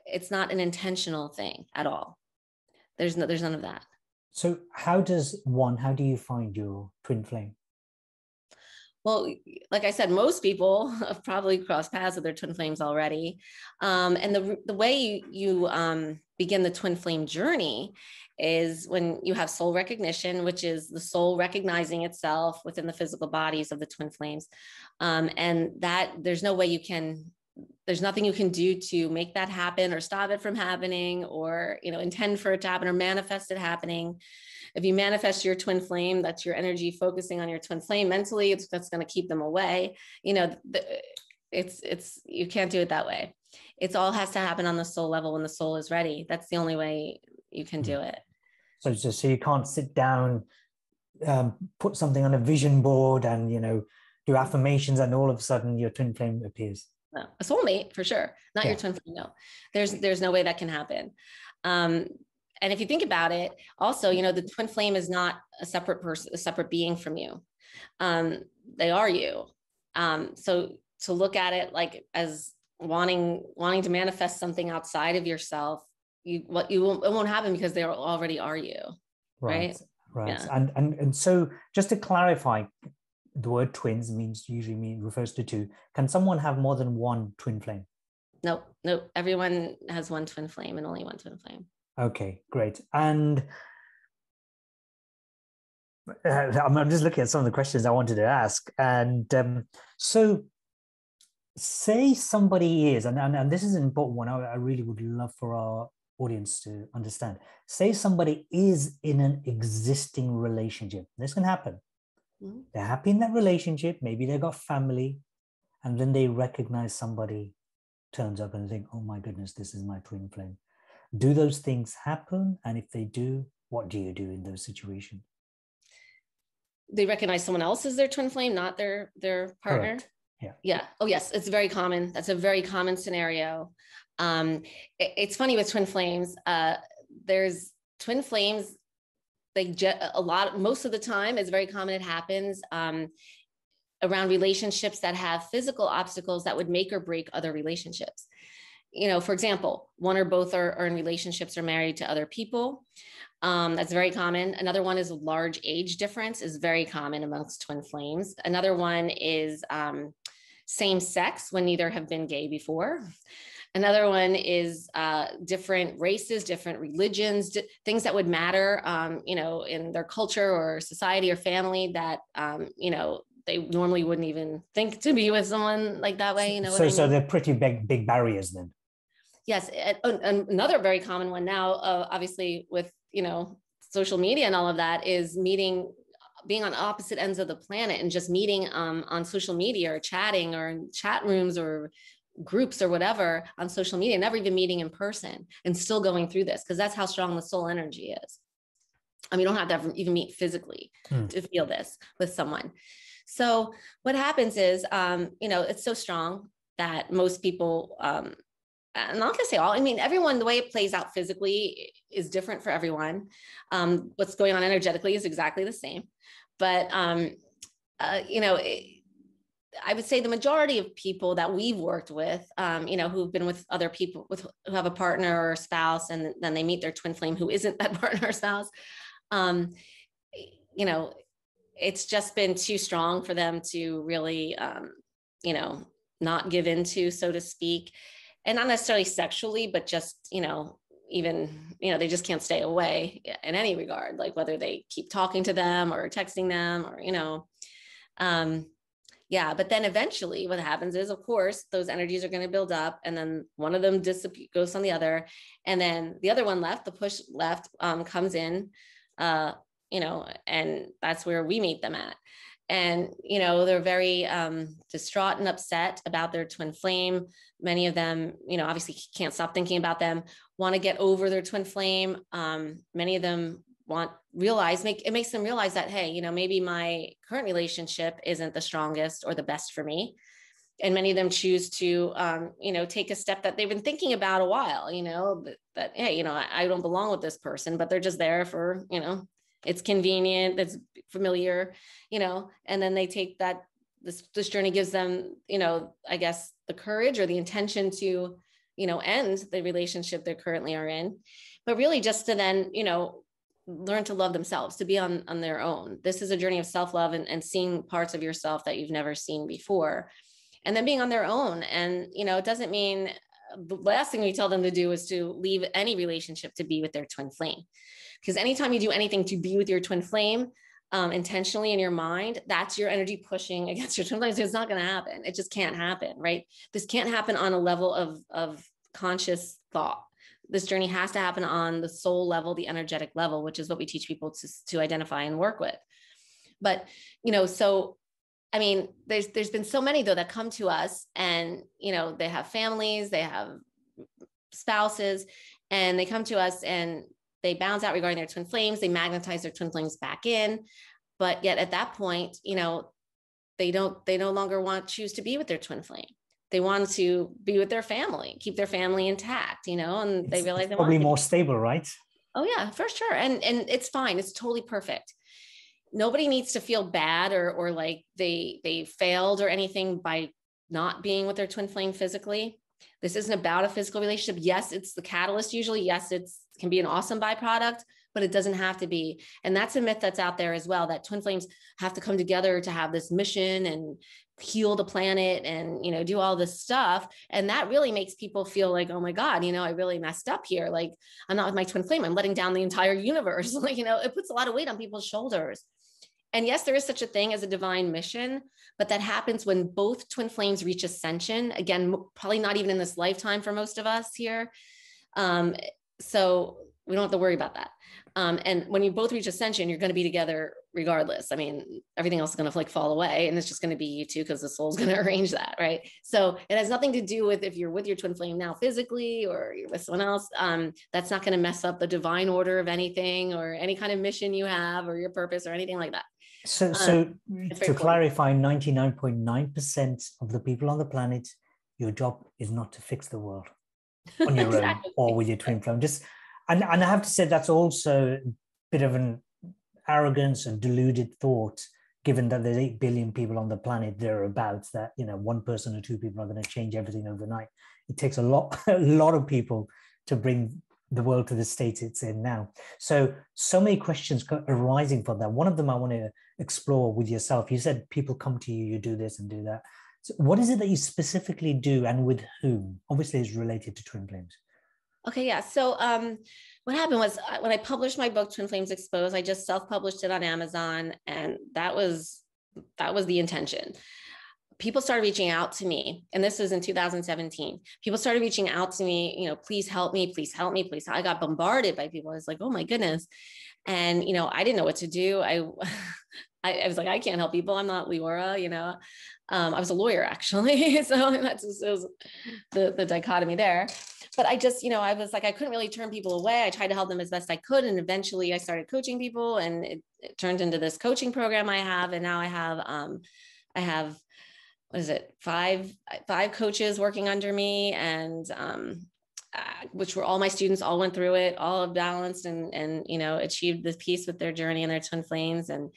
[SPEAKER 2] it's not an intentional thing at all. There's no, there's none of that.
[SPEAKER 1] So how does one, how do you find your twin flame?
[SPEAKER 2] Well, like I said, most people have probably crossed paths with their twin flames already. Um, and the, the way you, you um, begin the twin flame journey is when you have soul recognition, which is the soul recognizing itself within the physical bodies of the twin flames. Um, and that there's no way you can there's nothing you can do to make that happen or stop it from happening or you know intend for it to happen or manifest it happening. If you manifest your twin flame that's your energy focusing on your twin flame mentally it's that's going to keep them away. You know it's it's you can't do it that way. It's all has to happen on the soul level when the soul is ready. That's the only way you can do it.
[SPEAKER 1] So just so you can't sit down um, put something on a vision board and you know do affirmations and all of a sudden your twin flame appears
[SPEAKER 2] no, a soulmate for sure, not yeah. your twin flame. No, there's there's no way that can happen. Um, and if you think about it, also, you know, the twin flame is not a separate person, a separate being from you. Um, they are you. Um, so to look at it like as wanting wanting to manifest something outside of yourself, you what you won't it won't happen because they already are you. Right.
[SPEAKER 1] Right. right. Yeah. And and and so just to clarify, the word twins means usually mean refers to two. Can someone have more than one twin flame?
[SPEAKER 2] Nope, nope. Everyone has one twin flame and only one twin flame.
[SPEAKER 1] Okay, great. And uh, I'm just looking at some of the questions I wanted to ask. And um, so, say somebody is, and, and, and this is an important one, I, I really would love for our audience to understand. Say somebody is in an existing relationship. This can happen Mm-hmm. They're happy in that relationship. Maybe they've got family. And then they recognize somebody turns up and think, oh my goodness, this is my twin flame. Do those things happen? And if they do, what do you do in those situations?
[SPEAKER 2] They recognize someone else as their twin flame, not their their partner. Correct.
[SPEAKER 1] Yeah.
[SPEAKER 2] Yeah. Oh, yes. It's very common. That's a very common scenario. Um, it, it's funny with twin flames. Uh, there's twin flames like a lot most of the time it's very common it happens um, around relationships that have physical obstacles that would make or break other relationships. You know for example one or both are, are in relationships or married to other people. Um, that's very common. Another one is a large age difference is very common amongst twin flames. Another one is um, same sex when neither have been gay before Another one is uh, different races, different religions, di- things that would matter, um, you know, in their culture or society or family that, um, you know, they normally wouldn't even think to be with someone like that way. You know,
[SPEAKER 1] so I mean? so they're pretty big big barriers then.
[SPEAKER 2] Yes, and another very common one now, uh, obviously with you know social media and all of that, is meeting being on opposite ends of the planet and just meeting um, on social media or chatting or in chat rooms or groups or whatever on social media, never even meeting in person and still going through this because that's how strong the soul energy is. I mean, you don't have to ever even meet physically hmm. to feel this with someone. So what happens is, um, you know, it's so strong that most people, um, I'm not gonna say all, I mean, everyone, the way it plays out physically is different for everyone. Um, what's going on energetically is exactly the same. But, um, uh, you know, it, I would say the majority of people that we've worked with, um, you know, who've been with other people with who have a partner or a spouse, and then they meet their twin flame who isn't that partner or spouse, um, you know, it's just been too strong for them to really, um, you know, not give into, so to speak, and not necessarily sexually, but just, you know, even you know they just can't stay away in any regard like whether they keep talking to them or texting them or you know um yeah but then eventually what happens is of course those energies are going to build up and then one of them disappears goes on the other and then the other one left the push left um, comes in uh, you know and that's where we meet them at. And you know they're very um, distraught and upset about their twin flame. Many of them you know obviously can't stop thinking about them want to get over their twin flame. Um, many of them want realize make it makes them realize that hey you know maybe my current relationship isn't the strongest or the best for me. And many of them choose to um, you know take a step that they've been thinking about a while you know that, that hey you know I, I, don't belong with this person but they're just there for you know it's convenient it's familiar you know and then they take that this this journey gives them you know i guess the courage or the intention to you know end the relationship they currently are in. But really just to then you know learn to love themselves to be on on their own this is a journey of self-love and, and seeing parts of yourself that you've never seen before and then being on their own and you know it doesn't mean the last thing we tell them to do is to leave any relationship to be with their twin flame because anytime you do anything to be with your twin flame um, intentionally in your mind, that's your energy pushing against your twin flame. So it's not going to happen. It just can't happen, right? This can't happen on a level of, of conscious thought. This journey has to happen on the soul level, the energetic level, which is what we teach people to, to identify and work with. But, you know, so I mean, there's there's been so many though that come to us and you know, they have families, they have spouses, and they come to us and they bounce out regarding their twin flames, they magnetize their twin flames back in. But yet at that point, you know, they don't, they no longer want choose to be with their twin flame. They want to be with their family, keep their family intact, you know, and they realize they want
[SPEAKER 1] probably more stable, right?
[SPEAKER 2] Oh yeah, for sure. And and it's fine. It's totally perfect. Nobody needs to feel bad or or like they they failed or anything by not being with their twin flame physically. This isn't about a physical relationship. Yes, it's the catalyst usually. Yes, it's can be an awesome byproduct, but it doesn't have to be. And that's a myth that's out there as well that twin flames have to come together to have this mission and heal the planet and you know do all this stuff and that really makes people feel like oh my god you know i really messed up here like i'm not with my twin flame i'm letting down the entire universe like you know it puts a lot of weight on people's shoulders and yes, there is such a thing as a divine mission, but that happens when both twin flames reach ascension. Again, probably not even in this lifetime for most of us here. Um, so we don't have to worry about that. Um, and when you both reach ascension, you're going to be together regardless. I mean, everything else is going to like fall away, and it's just going to be you two because the soul's going to arrange that, right? So it has nothing to do with if you're with your twin flame now physically or you're with someone else. Um, that's not going to mess up the divine order of anything or any kind of mission you have or your purpose or anything like that.
[SPEAKER 1] So, um, so to clarify, 99.9% of the people on the planet, your job is not to fix the world on your exactly. own or with your twin flame. Just and, and I have to say that's also a bit of an arrogance and deluded thought, given that there's eight billion people on the planet thereabouts, that you know one person or two people are going to change everything overnight. It takes a lot, a lot of people to bring the world to the state it's in now. So, so many questions arising from that. One of them I want to explore with yourself. You said people come to you, you do this and do that. So what is it that you specifically do and with whom? Obviously, it's related to twin flames.
[SPEAKER 2] Okay, yeah. So um, what happened was uh, when I published my book Twin Flames Exposed, I just self-published it on Amazon, and that was that was the intention. People started reaching out to me, and this was in 2017. People started reaching out to me, you know, please help me, please help me, please. I got bombarded by people. I was like, oh my goodness, and you know, I didn't know what to do. I I, I was like, I can't help people. I'm not Leora, you know. Um, I was a lawyer actually, so that's the the dichotomy there. But I just, you know, I was like, I couldn't really turn people away. I tried to help them as best I could, and eventually, I started coaching people, and it, it turned into this coaching program I have, and now I have, um, I have, what is it, five five coaches working under me, and um, uh, which were all my students all went through it all balanced and and you know achieved this peace with their journey and their twin flames and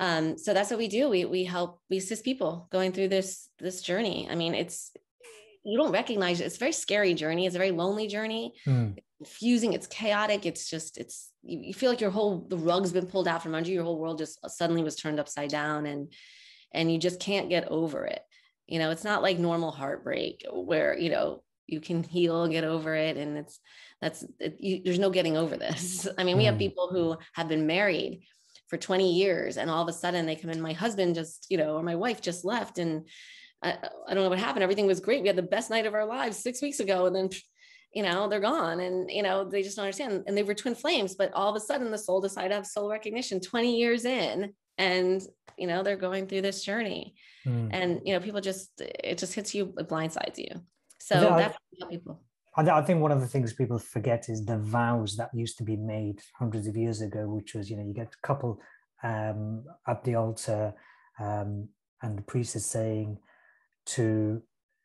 [SPEAKER 2] um, so that's what we do. We we help we assist people going through this this journey. I mean it's you don't recognize it. it's a very scary journey. It's a very lonely journey. Mm. it's confusing. It's chaotic. It's just it's you, you feel like your whole the rug's been pulled out from under you. Your whole world just suddenly was turned upside down and and you just can't get over it. You know it's not like normal heartbreak where you know you can heal get over it. And it's that's it, you, there's no getting over this. I mean we have hmm. people who have been married for 20 years and all of a sudden they come in my husband just you know or my wife just left and I, I don't know what happened. Everything was great. We had the best night of our lives six weeks ago and then you know they're gone and you know they just don't understand. And they were twin flames but all of a sudden the soul decided to have soul recognition 20 years in and you know they're going through this journey. Mm. and you know people just it just hits you it blindsides you. So that's how people
[SPEAKER 1] I, think one of the things people forget is the vows that used to be made hundreds of years ago, which was, you know, you get a couple um, at the altar, um, and the priest is saying to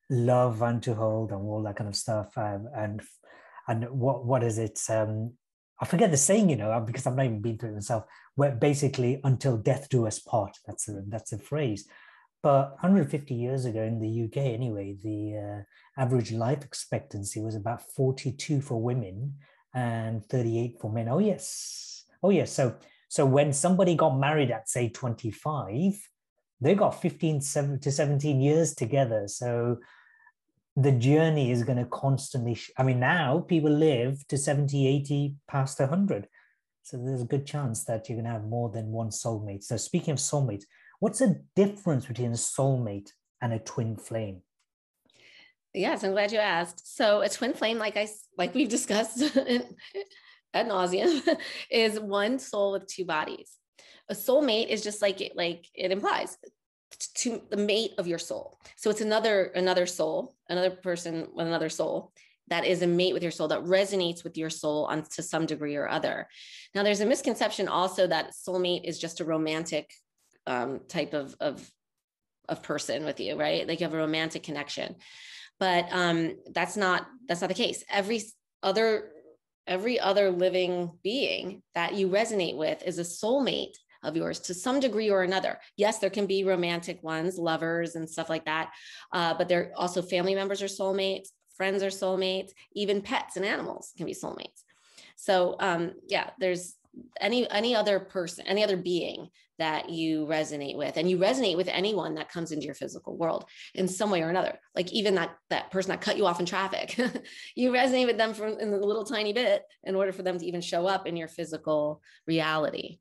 [SPEAKER 1] love and to hold and all that kind of stuff. Um, and and what what is it? Um, I forget the saying, you know, because I've not even been through it myself. Where basically, until death do us part. That's a that's a phrase. But 150 years ago in the UK, anyway, the uh, average life expectancy was about 42 for women and 38 for men. Oh yes, oh yes. So so when somebody got married at say 25, they got 15 to 17 years together. So the journey is going to constantly. I mean, now people live to 70, 80, past 100. So there's a good chance that you're going to have more than one soulmate. So speaking of soulmates, What's the difference between a soulmate and a twin flame?
[SPEAKER 2] Yes, I'm glad you asked. So a twin flame, like I like we've discussed ad nauseum, is one soul with two bodies. A soulmate is just like it, like it implies to the mate of your soul. So it's another another soul, another person with another soul that is a mate with your soul that resonates with your soul on to some degree or other. Now there's a misconception also that soulmate is just a romantic um, type of, of of person with you, right? Like you have a romantic connection, but um, that's not that's not the case. Every other every other living being that you resonate with is a soulmate of yours to some degree or another. Yes, there can be romantic ones, lovers and stuff like that, uh, but they're also family members are soulmates, friends are soulmates, even pets and animals can be soulmates. So um, yeah, there's any any other person, any other being that you resonate with and you resonate with anyone that comes into your physical world in some way or another. Like even that that person that cut you off in traffic you resonate with them from in a little tiny bit in order for them to even show up in your physical reality.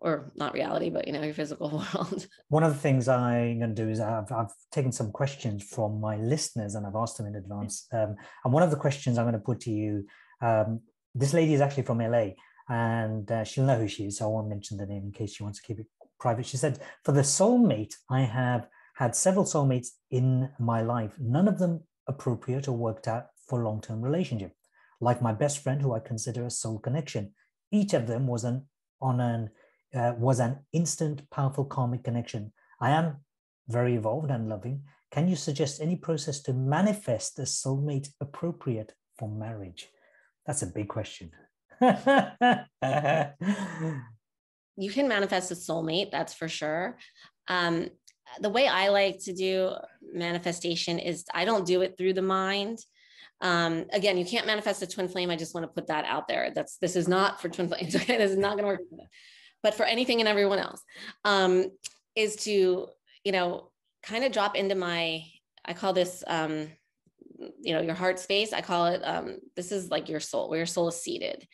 [SPEAKER 2] Or not reality but you know your physical world.
[SPEAKER 1] One of the things i'm going to do is I've, I've taken some questions from my listeners and i've asked them in advance. Um, and one of the questions i'm going to put to you um, this lady is actually from la and uh, she'll know who she is. So I won't mention the name in case she wants to keep it private. She said, For the soulmate, I have had several soulmates in my life, none of them appropriate or worked out for long term relationship. Like my best friend, who I consider a soul connection, each of them was an on an uh, was an instant, powerful karmic connection. I am very evolved and loving. Can you suggest any process to manifest a soulmate appropriate for marriage? That's a big question. You
[SPEAKER 2] can manifest a soulmate, that's for sure. Um, the way I like to do manifestation is I don't do it through the mind. Um, again, you can't manifest a twin flame. I just want to put that out there. That's this is not for twin flames. Okay, this is not going to work. But for anything and everyone else, um, is to you know kind of drop into my. I call this um, you know your heart space i call it um, this is like your soul where your soul is seated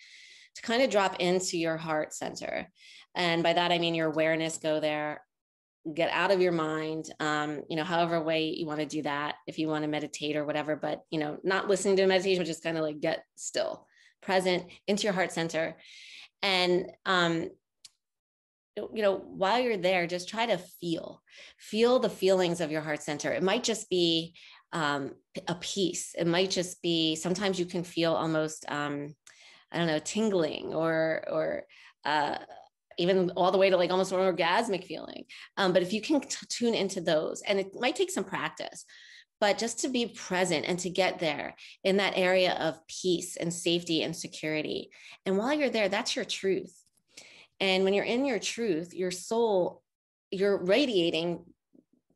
[SPEAKER 2] to kind of drop into your heart center. And by that i mean your awareness go there get out of your mind um, you know however way you want to do that if you want to meditate or whatever but you know not listening to meditation but just kind of like get still present into your heart center. And um, you know while you're there just try to feel feel the feelings of your heart center. It might just be um, a piece. It might just be sometimes you can feel almost um, I don't know tingling or or uh, even all the way to like almost an orgasmic feeling. Um, but if you can t- tune into those, and it might take some practice, but just to be present and to get there in that area of peace and safety and security. And while you're there, that's your truth. And when you're in your truth, your soul, you're radiating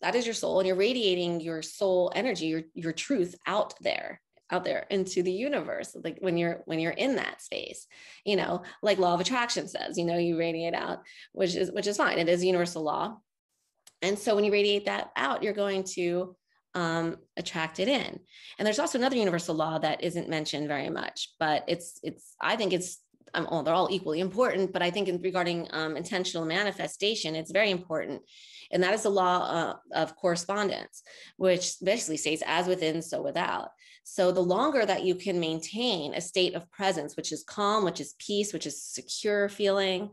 [SPEAKER 2] that is your soul and you're radiating your soul energy your your truth out there out there into the universe like when you're when you're in that space you know like law of attraction says you know you radiate out which is which is fine it is universal law. And so when you radiate that out you're going to um, attract it in. And there's also another universal law that isn't mentioned very much but it's it's i think it's um, oh, they're all equally important but i think in regarding um, intentional manifestation it's very important. And that is the law uh, of correspondence, which basically states as within, so without. So the longer that you can maintain a state of presence, which is calm, which is peace, which is secure feeling,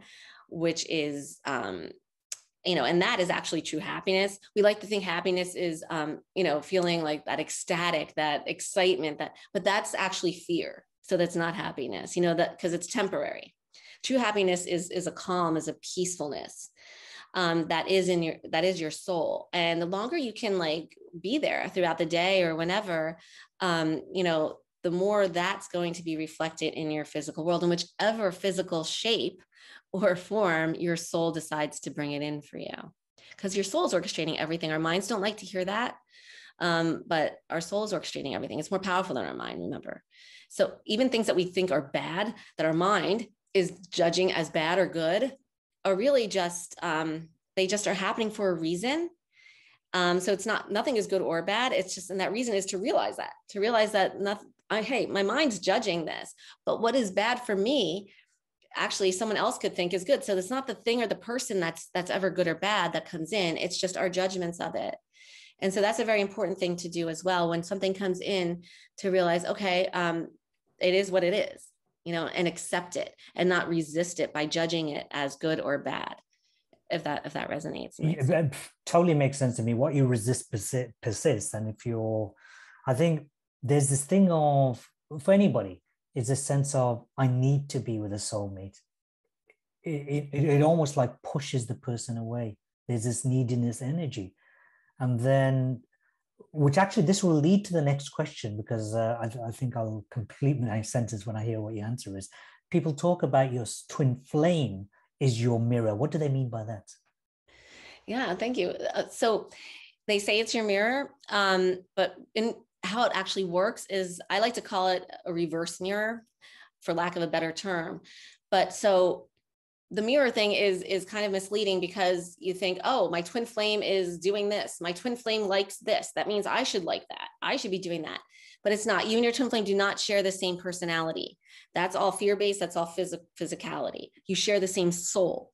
[SPEAKER 2] which is um, you know and that is actually true happiness. We like to think happiness is um, you know feeling like that ecstatic that excitement that but that's actually fear so that's not happiness you know that because it's temporary. True happiness is is a calm is a peacefulness um, that is in your that is your soul. And the longer you can like be there throughout the day or whenever um, you know the more that's going to be reflected in your physical world in whichever physical shape or form your soul decides to bring it in for you. Because your soul is orchestrating everything. Our minds don't like to hear that um, but our soul is orchestrating everything. It's more powerful than our mind remember so even things that we think are bad that our mind is judging as bad or good are really just um, they just are happening for a reason. Um, so it's not nothing is good or bad. It's just and that reason is to realize that to realize that nothing I, hey my mind's judging this but what is bad for me actually someone else could think is good. So it's not the thing or the person that's that's ever good or bad that comes in. It's just our judgments of it. And so that's a very important thing to do as well when something comes in to realize okay um, it is what it is you know, and accept it and not resist it by judging it as good or bad. If that if that resonates,
[SPEAKER 1] yeah, that totally makes sense to me. What you resist persists, and if you're, I think there's this thing of for anybody, it's a sense of I need to be with a soulmate. It, it, it almost like pushes the person away. There's this neediness energy, and then which actually this will lead to the next question because uh, I, I, think I'll complete my sentence when I hear what your answer is. People talk about your twin flame is your mirror. What do they mean by that?
[SPEAKER 2] Yeah, thank you. Uh, so they say it's your mirror, um, but in how it actually works is I like to call it a reverse mirror, for lack of a better term. But so the mirror thing is is kind of misleading because you think oh my twin flame is doing this. My twin flame likes this. That means i should like that. I should be doing that. But it's not. You and your twin flame do not share the same personality. That's all fear based that's all phys- physicality. You share the same soul.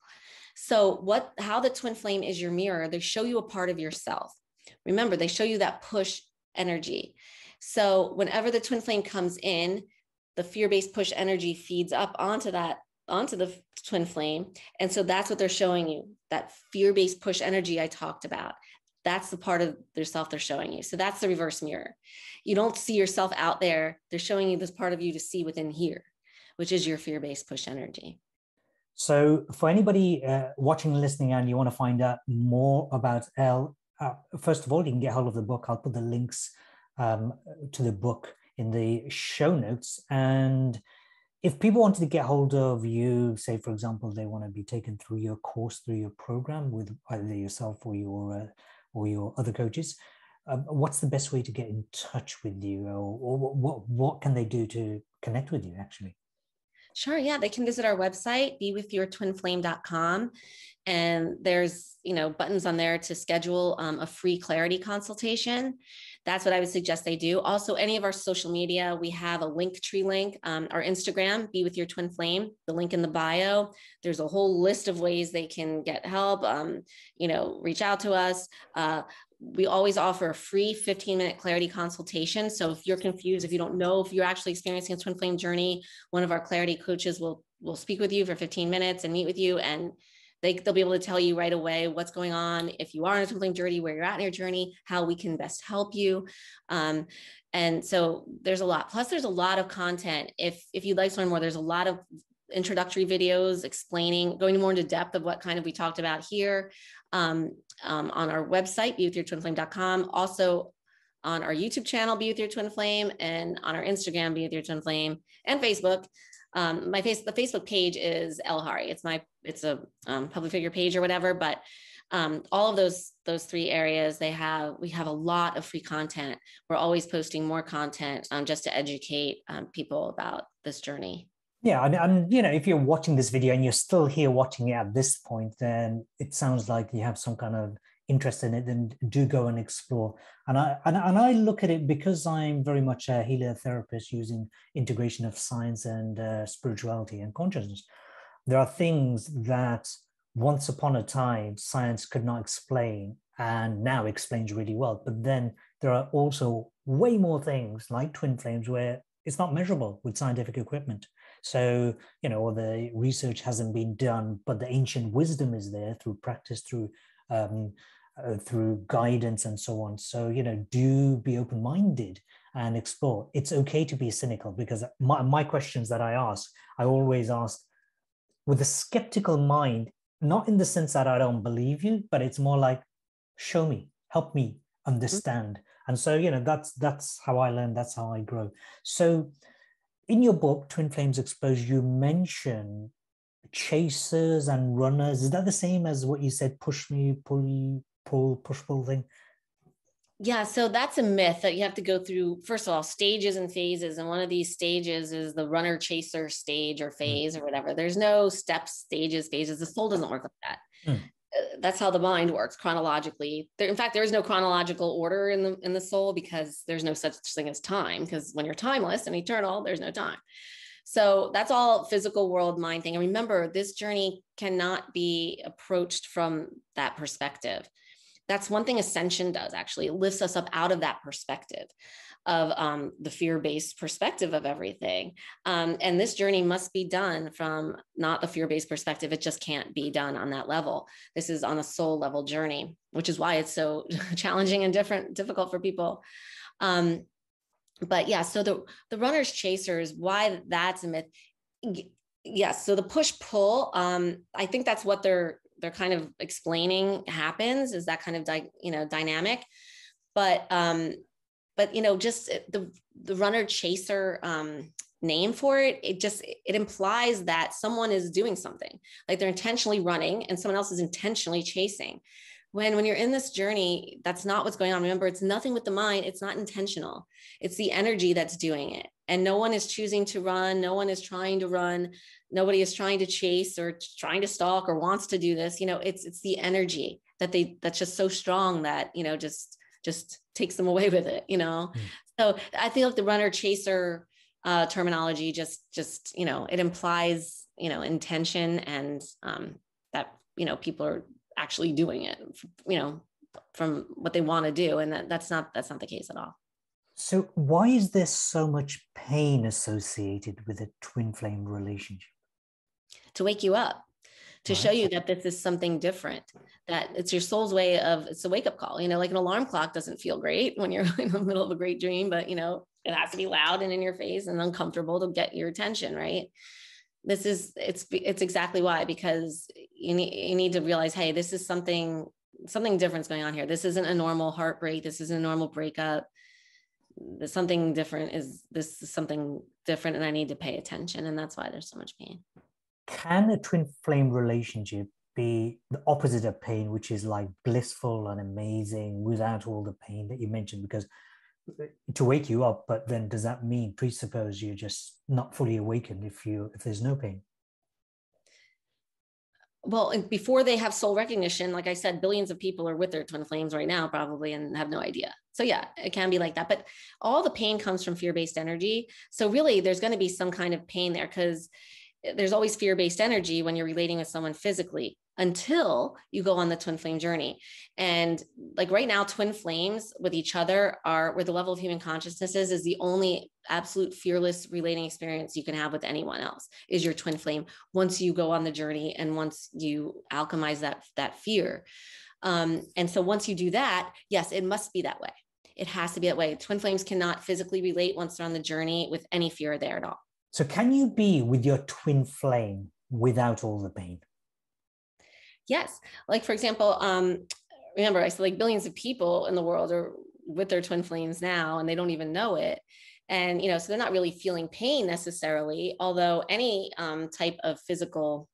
[SPEAKER 2] So what how the twin flame is your mirror they show you a part of yourself. Remember they show you that push energy. So whenever the twin flame comes in the fear based push energy feeds up onto that onto the twin flame. And so that's what they're showing you that fear based push energy I talked about. That's the part of their self they're showing you. So that's the reverse mirror. You don't see yourself out there. They're showing you this part of you to see within here, which is your fear based push energy.
[SPEAKER 1] So, for anybody uh, watching and listening, and you want to find out more about Elle, uh, first of all, you can get hold of the book. I'll put the links um, to the book in the show notes. And if people wanted to get hold of you, say for example, they want to be taken through your course, through your program with either yourself or your uh, or your other coaches, um, what's the best way to get in touch with you, or, or what what can they do to connect with you actually?
[SPEAKER 2] Sure. Yeah, they can visit our website, bewithyourtwinflame.com. And there's, you know, buttons on there to schedule um, a free clarity consultation that's what I would suggest they do. Also, any of our social media, we have a link tree link, um, our Instagram, be with your twin flame, the link in the bio. There's a whole list of ways they can get help, um, you know, reach out to us. Uh, we always offer a free 15 minute clarity consultation. So if you're confused, if you don't know if you're actually experiencing a twin flame journey, one of our clarity coaches will will speak with you for 15 minutes and meet with you and they, they'll be able to tell you right away what's going on. If you are twin flame journey where you're at in your journey how we can best help you. Um, and so there's a lot. Plus there's a lot of content. If if you'd like to learn more there's a lot of introductory videos explaining going more into depth of what kind of we talked about here um, um, on our website bewithyourtwinflame.com also on our youtube channel be with your twin flame and on our instagram be with your twin flame and facebook um, my face the facebook page is Elle Hari. It's my it's a um, public figure page or whatever but um, all of those those three areas they have we have a lot of free content. We're always posting more content um, just to educate um, people about this journey.
[SPEAKER 1] Yeah and, and you know if you're watching this video and you're still here watching it at this point then it sounds like you have some kind of interest in it, then do go and explore. And I and, and I look at it because I'm very much a heliotherapist using integration of science and uh, spirituality and consciousness. There are things that once upon a time science could not explain and now explains really well. But then there are also way more things like twin flames where it's not measurable with scientific equipment. So, you know, the research hasn't been done, but the ancient wisdom is there through practice, through um, uh, through guidance and so on. So, you know, do be open minded and explore. It's okay to be cynical because my, my questions that I ask, I always ask with a skeptical mind, not in the sense that I don't believe you, but it's more like, show me, help me understand. Mm-hmm. And so, you know, that's that's how I learn, that's how I grow. So in your book, Twin Flames Exposed, you mention chasers and runners. Is that the same as what you said, push me, pull, pull, push pull thing?
[SPEAKER 2] Yeah, so that's a myth that you have to go through, first of all, stages and phases. And one of these stages is the runner chaser stage or hmm. phase mm. or whatever. There's no steps, stages, phases. The soul doesn't work like that. Mm. That's how the mind works chronologically. There, in fact, there is no chronological order in the in the soul because there's no such thing as time. Because when you're timeless and eternal, there's no time. So that's all physical world mind thing. And remember, this journey cannot be approached from that perspective that's one thing ascension does actually. It lifts us up out of that perspective of um, the fear-based perspective of everything. Um, and this journey must be done from not the fear-based perspective. It just can't be done on that level. This is on a soul level journey which is why it's so challenging and different difficult for people. Um, but yeah so the the runners chasers why that's a myth. Yes so the push pull um, i think that's what they're they're kind of explaining happens is that kind of di- you know dynamic. But um but you know just the the runner chaser um name for it it just it implies that someone is doing something. Like they're intentionally running and someone else is intentionally chasing. When when you're in this journey that's not what's going on. Remember it's nothing with the mind. It's not intentional. It's the energy that's doing it and no one is choosing to run no one is trying to run nobody is trying to chase or trying to stalk or wants to do this you know it's it's the energy that they that's just so strong that you know just just takes them away with it you know? Mm. so i feel like the runner chaser uh, terminology just just you know it implies you know intention and um, that you know people are actually doing it you know from what they want to do. And that, that's not that's not the case at all
[SPEAKER 1] so why is there so much pain associated with a twin flame relationship?
[SPEAKER 2] To wake you up to show you that this is something different that it's your soul's way of it's a wake up call you know like an alarm clock doesn't feel great when you're in the middle of a great dream but you know it has to be loud and in your face and uncomfortable to get your attention right? This is it's it's exactly why because you need you need to realize hey this is something something different's going on here. This isn't a normal heartbreak. This isn't a normal breakup something different is this is something different and i need to pay attention and that's why there's so much pain.
[SPEAKER 1] Can a twin flame relationship be the opposite of pain which is like blissful and amazing without all the pain that you mentioned? Because uh, to wake you up but then does that mean presuppose you're just not fully awakened if you if there's no pain?
[SPEAKER 2] Well before they have soul recognition like i said billions of people are with their twin flames right now probably and have no idea so yeah it can be like that but all the pain comes from fear-based energy so really there's going to be some kind of pain there because there's always fear-based energy when you're relating with someone physically until you go on the twin flame journey. And like right now, twin flames with each other are where the level of human consciousness is, is the only absolute fearless relating experience you can have with anyone else is your twin flame once you go on the journey and once you alchemize that, that fear. Um, and so once you do that, yes, it must be that way. It has to be that way. Twin flames cannot physically relate once they're on the journey with any fear there at all.
[SPEAKER 1] So, can you be with your twin flame without all the pain?
[SPEAKER 2] Yes. Like, for example, um, remember, I said like billions of people in the world are with their twin flames now and they don't even know it. And, you know, so they're not really feeling pain necessarily, although any um, type of physical,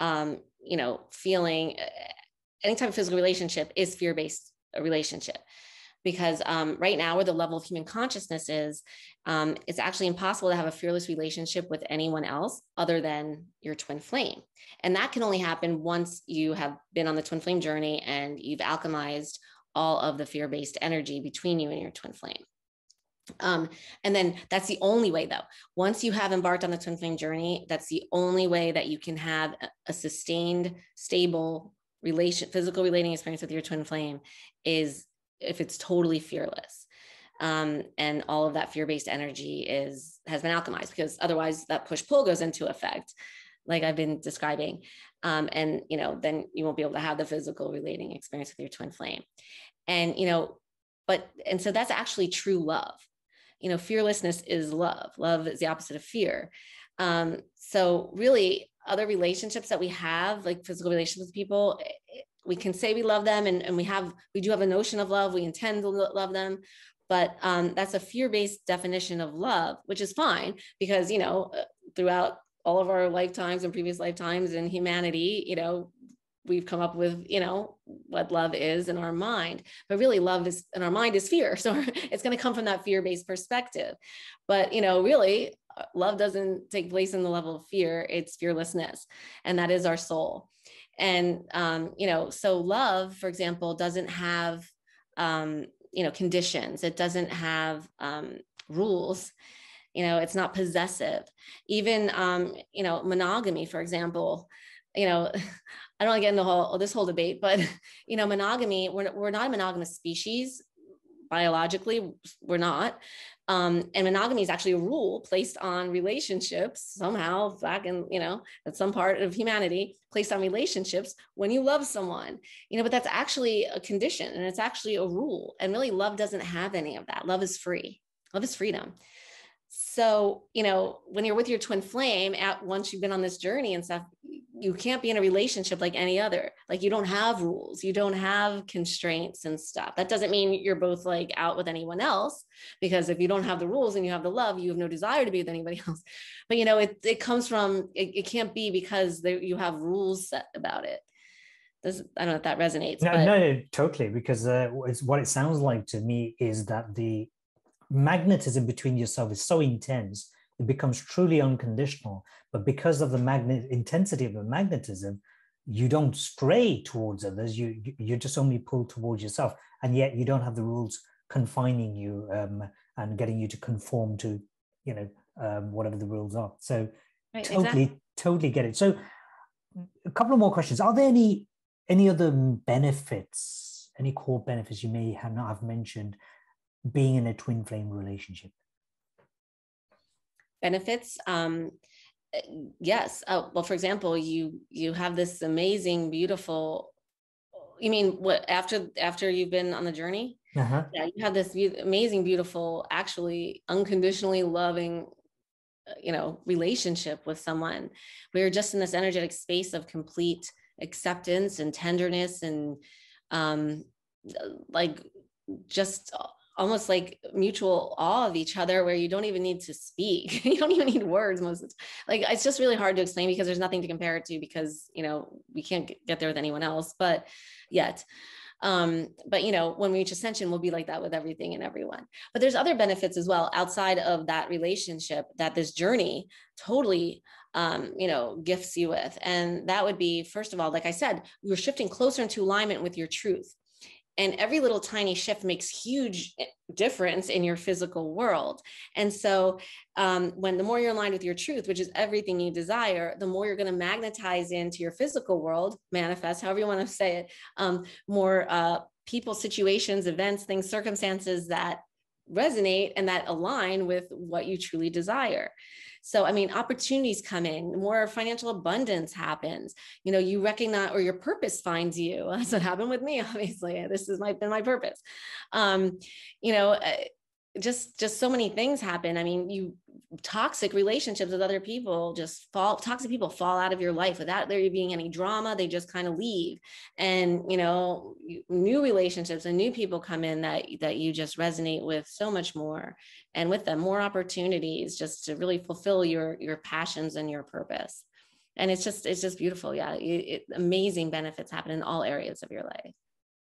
[SPEAKER 2] um, you know, feeling, any type of physical relationship is fear based relationship because um, right now where the level of human consciousness is um, it's actually impossible to have a fearless relationship with anyone else other than your twin flame. And that can only happen once you have been on the twin flame journey and you've alchemized all of the fear-based energy between you and your twin flame. Um, and then that's the only way though. Once you have embarked on the twin flame journey that's the only way that you can have a sustained stable relation physical relating experience with your twin flame is if it's totally fearless. um, and all of that fear-based energy is has been alchemized because otherwise that push-pull goes into effect like i've been describing. Um, and you know then you won't be able to have the physical relating experience with your twin flame. And you know but and so that's actually true love. You know fearlessness is love. Love is the opposite of fear. Um, so really other relationships that we have like physical relationships with people we can say we love them and, and we have we do have a notion of love. We intend to love them. But um, that's a fear-based definition of love which is fine because you know uh, throughout all of our lifetimes and previous lifetimes in humanity you know we've come up with you know what love is in our mind. But really love is in our mind is fear. So it's going to come from that fear-based perspective. But you know really uh, love doesn't take place in the level of fear. It's fearlessness. And that is our soul and um, you know so love for example doesn't have um, you know conditions. It doesn't have um, rules. You know it's not possessive. Even um, you know monogamy for example you know I don't want to get into the whole this whole debate, but you know, monogamy, we're, we're not a monogamous species biologically, we're not. Um, and monogamy is actually a rule placed on relationships somehow back in, you know, at some part of humanity, placed on relationships when you love someone, you know, but that's actually a condition and it's actually a rule. And really, love doesn't have any of that. Love is free, love is freedom. So, you know, when you're with your twin flame, at once you've been on this journey and stuff, you can't be in a relationship like any other. Like you don't have rules, you don't have constraints and stuff. That doesn't mean you're both like out with anyone else, because if you don't have the rules and you have the love, you have no desire to be with anybody else. But you know, it it comes from it, it can't be because there, you have rules set about it. Does I don't know if that resonates.
[SPEAKER 1] No, but... no, totally. Because uh, it's what it sounds like to me is that the magnetism between yourself is so intense it becomes truly unconditional. But because of the magnet intensity of the magnetism you don't stray towards others. You you just only pull towards yourself. And yet you don't have the rules confining you um, and getting you to conform to you know um, whatever the rules are. So right, totally exactly. totally get it. So a couple of more questions. Are there any any other benefits any core benefits you may have not have mentioned being in a twin flame relationship.
[SPEAKER 2] Benefits um, yes. Uh, well for example you you have this amazing beautiful you mean what after after you've been on the journey? Uh-huh. yeah you have this be- amazing beautiful actually unconditionally loving uh, you know relationship with someone. We are just in this energetic space of complete acceptance and tenderness and um like just almost like mutual awe of each other where you don't even need to speak. You don't even need words most of the time. like it's just really hard to explain because there's nothing to compare it to because you know we can't get there with anyone else but yet. Um, but you know when we reach ascension we'll be like that with everything and everyone. But there's other benefits as well outside of that relationship that this journey totally um, you know gifts you with. And that would be first of all like i said you're shifting closer into alignment with your truth and every little tiny shift makes huge eh, difference in your physical world. And so um, when the more you're aligned with your truth which is everything you desire the more you're going to magnetize into your physical world manifest however you want to say it um, more uh, people situations events things circumstances that resonate and that align with what you truly desire so, I mean, opportunities come in, more financial abundance happens. You know, you recognize or your purpose finds you. That's what happened with me, obviously. This has my, been my purpose. Um, you know, eh, just just so many things happen. I mean you toxic relationships with other people just fall toxic people fall out of your life without there being any drama. They just kind of leave. And you know new relationships and new people come in that that you just resonate with so much more. And with them more opportunities just to really fulfill your your passions and your purpose. And it's just it's just beautiful. Yeah it, it, amazing benefits happen in all areas of your life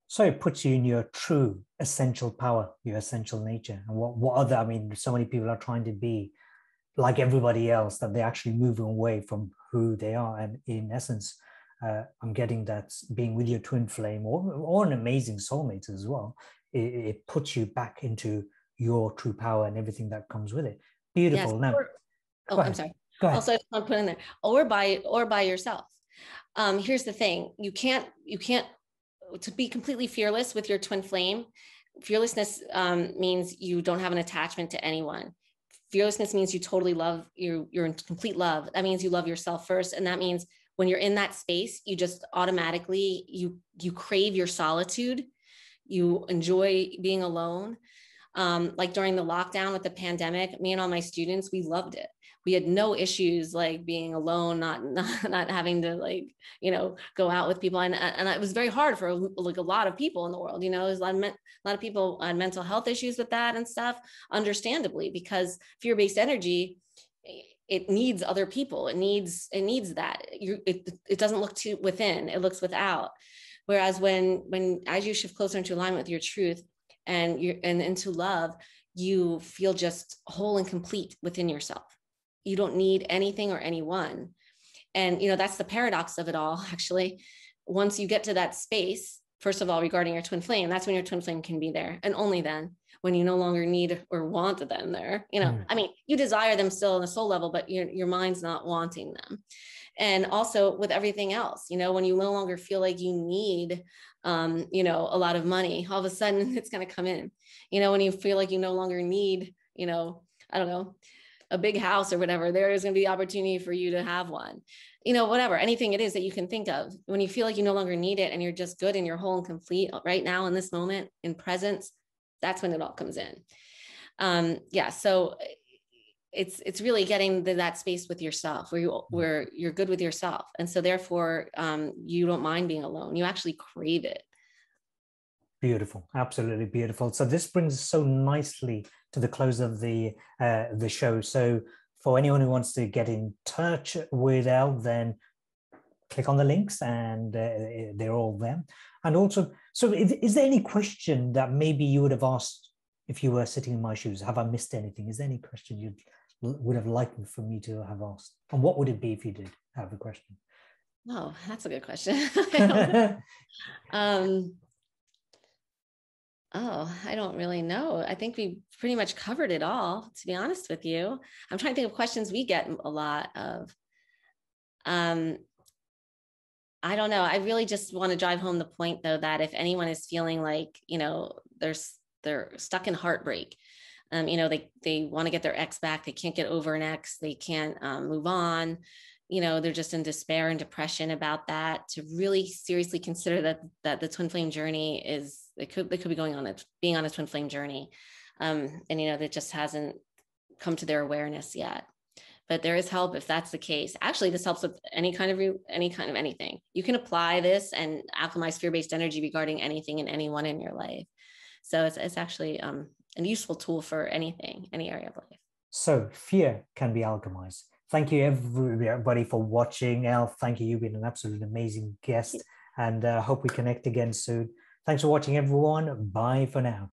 [SPEAKER 1] so it puts you in your true essential power, your essential nature. And what, what other, I mean, so many people are trying to be like everybody else, that they're actually moving away from who they are. And in essence, uh, I'm getting that being with your twin flame or, or an amazing soulmate as well, it, it, puts you back into your true power and everything that comes with it. Beautiful. Yes, now,
[SPEAKER 2] or, oh, I'm sorry. Go ahead. Also, I'm putting in there, or by or by yourself. Um, here's the thing: you can't you can't to be completely fearless with your twin flame fearlessness um, means you don't have an attachment to anyone. Fearlessness means you totally love you you're in complete love. That means you love yourself first and that means when you're in that space you just automatically you you crave your solitude. You enjoy being alone. Um, like during the lockdown with the pandemic me and all my students we loved it we had no issues like being alone not not, not having to like you know go out with people. And, and it was very hard for like a lot of people in the world you know there's a lot of, a lot of people had mental health issues with that and stuff understandably because fear-based energy it needs other people. It needs it needs that. You it, it doesn't look to within it looks without. Whereas when when as you shift closer into alignment with your truth and you and into love you feel just whole and complete within yourself you don't need anything or anyone. And you know that's the paradox of it all actually. Once you get to that space first of all regarding your twin flame that's when your twin flame can be there. And only then when you no longer need or want them there. You know mm. i mean you desire them still on a soul level but your, your mind's not wanting them. And also with everything else you know when you no longer feel like you need um, you know a lot of money all of a sudden it's going to come in. You know when you feel like you no longer need you know i don't know a big house or whatever, there is going to be opportunity for you to have one. You know, whatever, anything it is that you can think of. When you feel like you no longer need it and you're just good and you're whole and complete right now in this moment in presence, that's when it all comes in. Um, yeah. So it's it's really getting the, that space with yourself where you mm-hmm. where you're good with yourself, and so therefore um, you don't mind being alone. You actually crave it.
[SPEAKER 1] Beautiful, absolutely beautiful. So this brings us so nicely to the close of the uh, the show. So for anyone who wants to get in touch with Elle, then click on the links and uh, they're all there. And also, so is, is there any question that maybe you would have asked if you were sitting in my shoes? Have I missed anything? Is there any question you would have liked for me to have asked? And what would it be if you did have a question?
[SPEAKER 2] Oh, that's a good question. um, Oh, I don't really know. I think we pretty much covered it all, to be honest with you. I'm trying to think of questions we get a lot of. Um, I don't know. I really just want to drive home the point though that if anyone is feeling like, you know, there's they're stuck in heartbreak, um, you know, they they want to get their ex back, they can't get over an ex, they can't um, move on, you know they're just in despair and depression about that to really seriously consider that that the twin flame journey is it could they could be going on a being on a twin flame journey. Um and you know that just hasn't come to their awareness yet. But there is help if that's the case. Actually this helps with any kind of any kind of anything. You can apply this and alchemize fear-based energy regarding anything and anyone in your life. So it's, it's actually um, a useful tool for anything any area of life.
[SPEAKER 1] So fear can be alchemized. Thank you, everybody, for watching. Elle, thank you. You've been an absolute amazing guest, and uh, hope we connect again soon. Thanks for watching, everyone. Bye for now.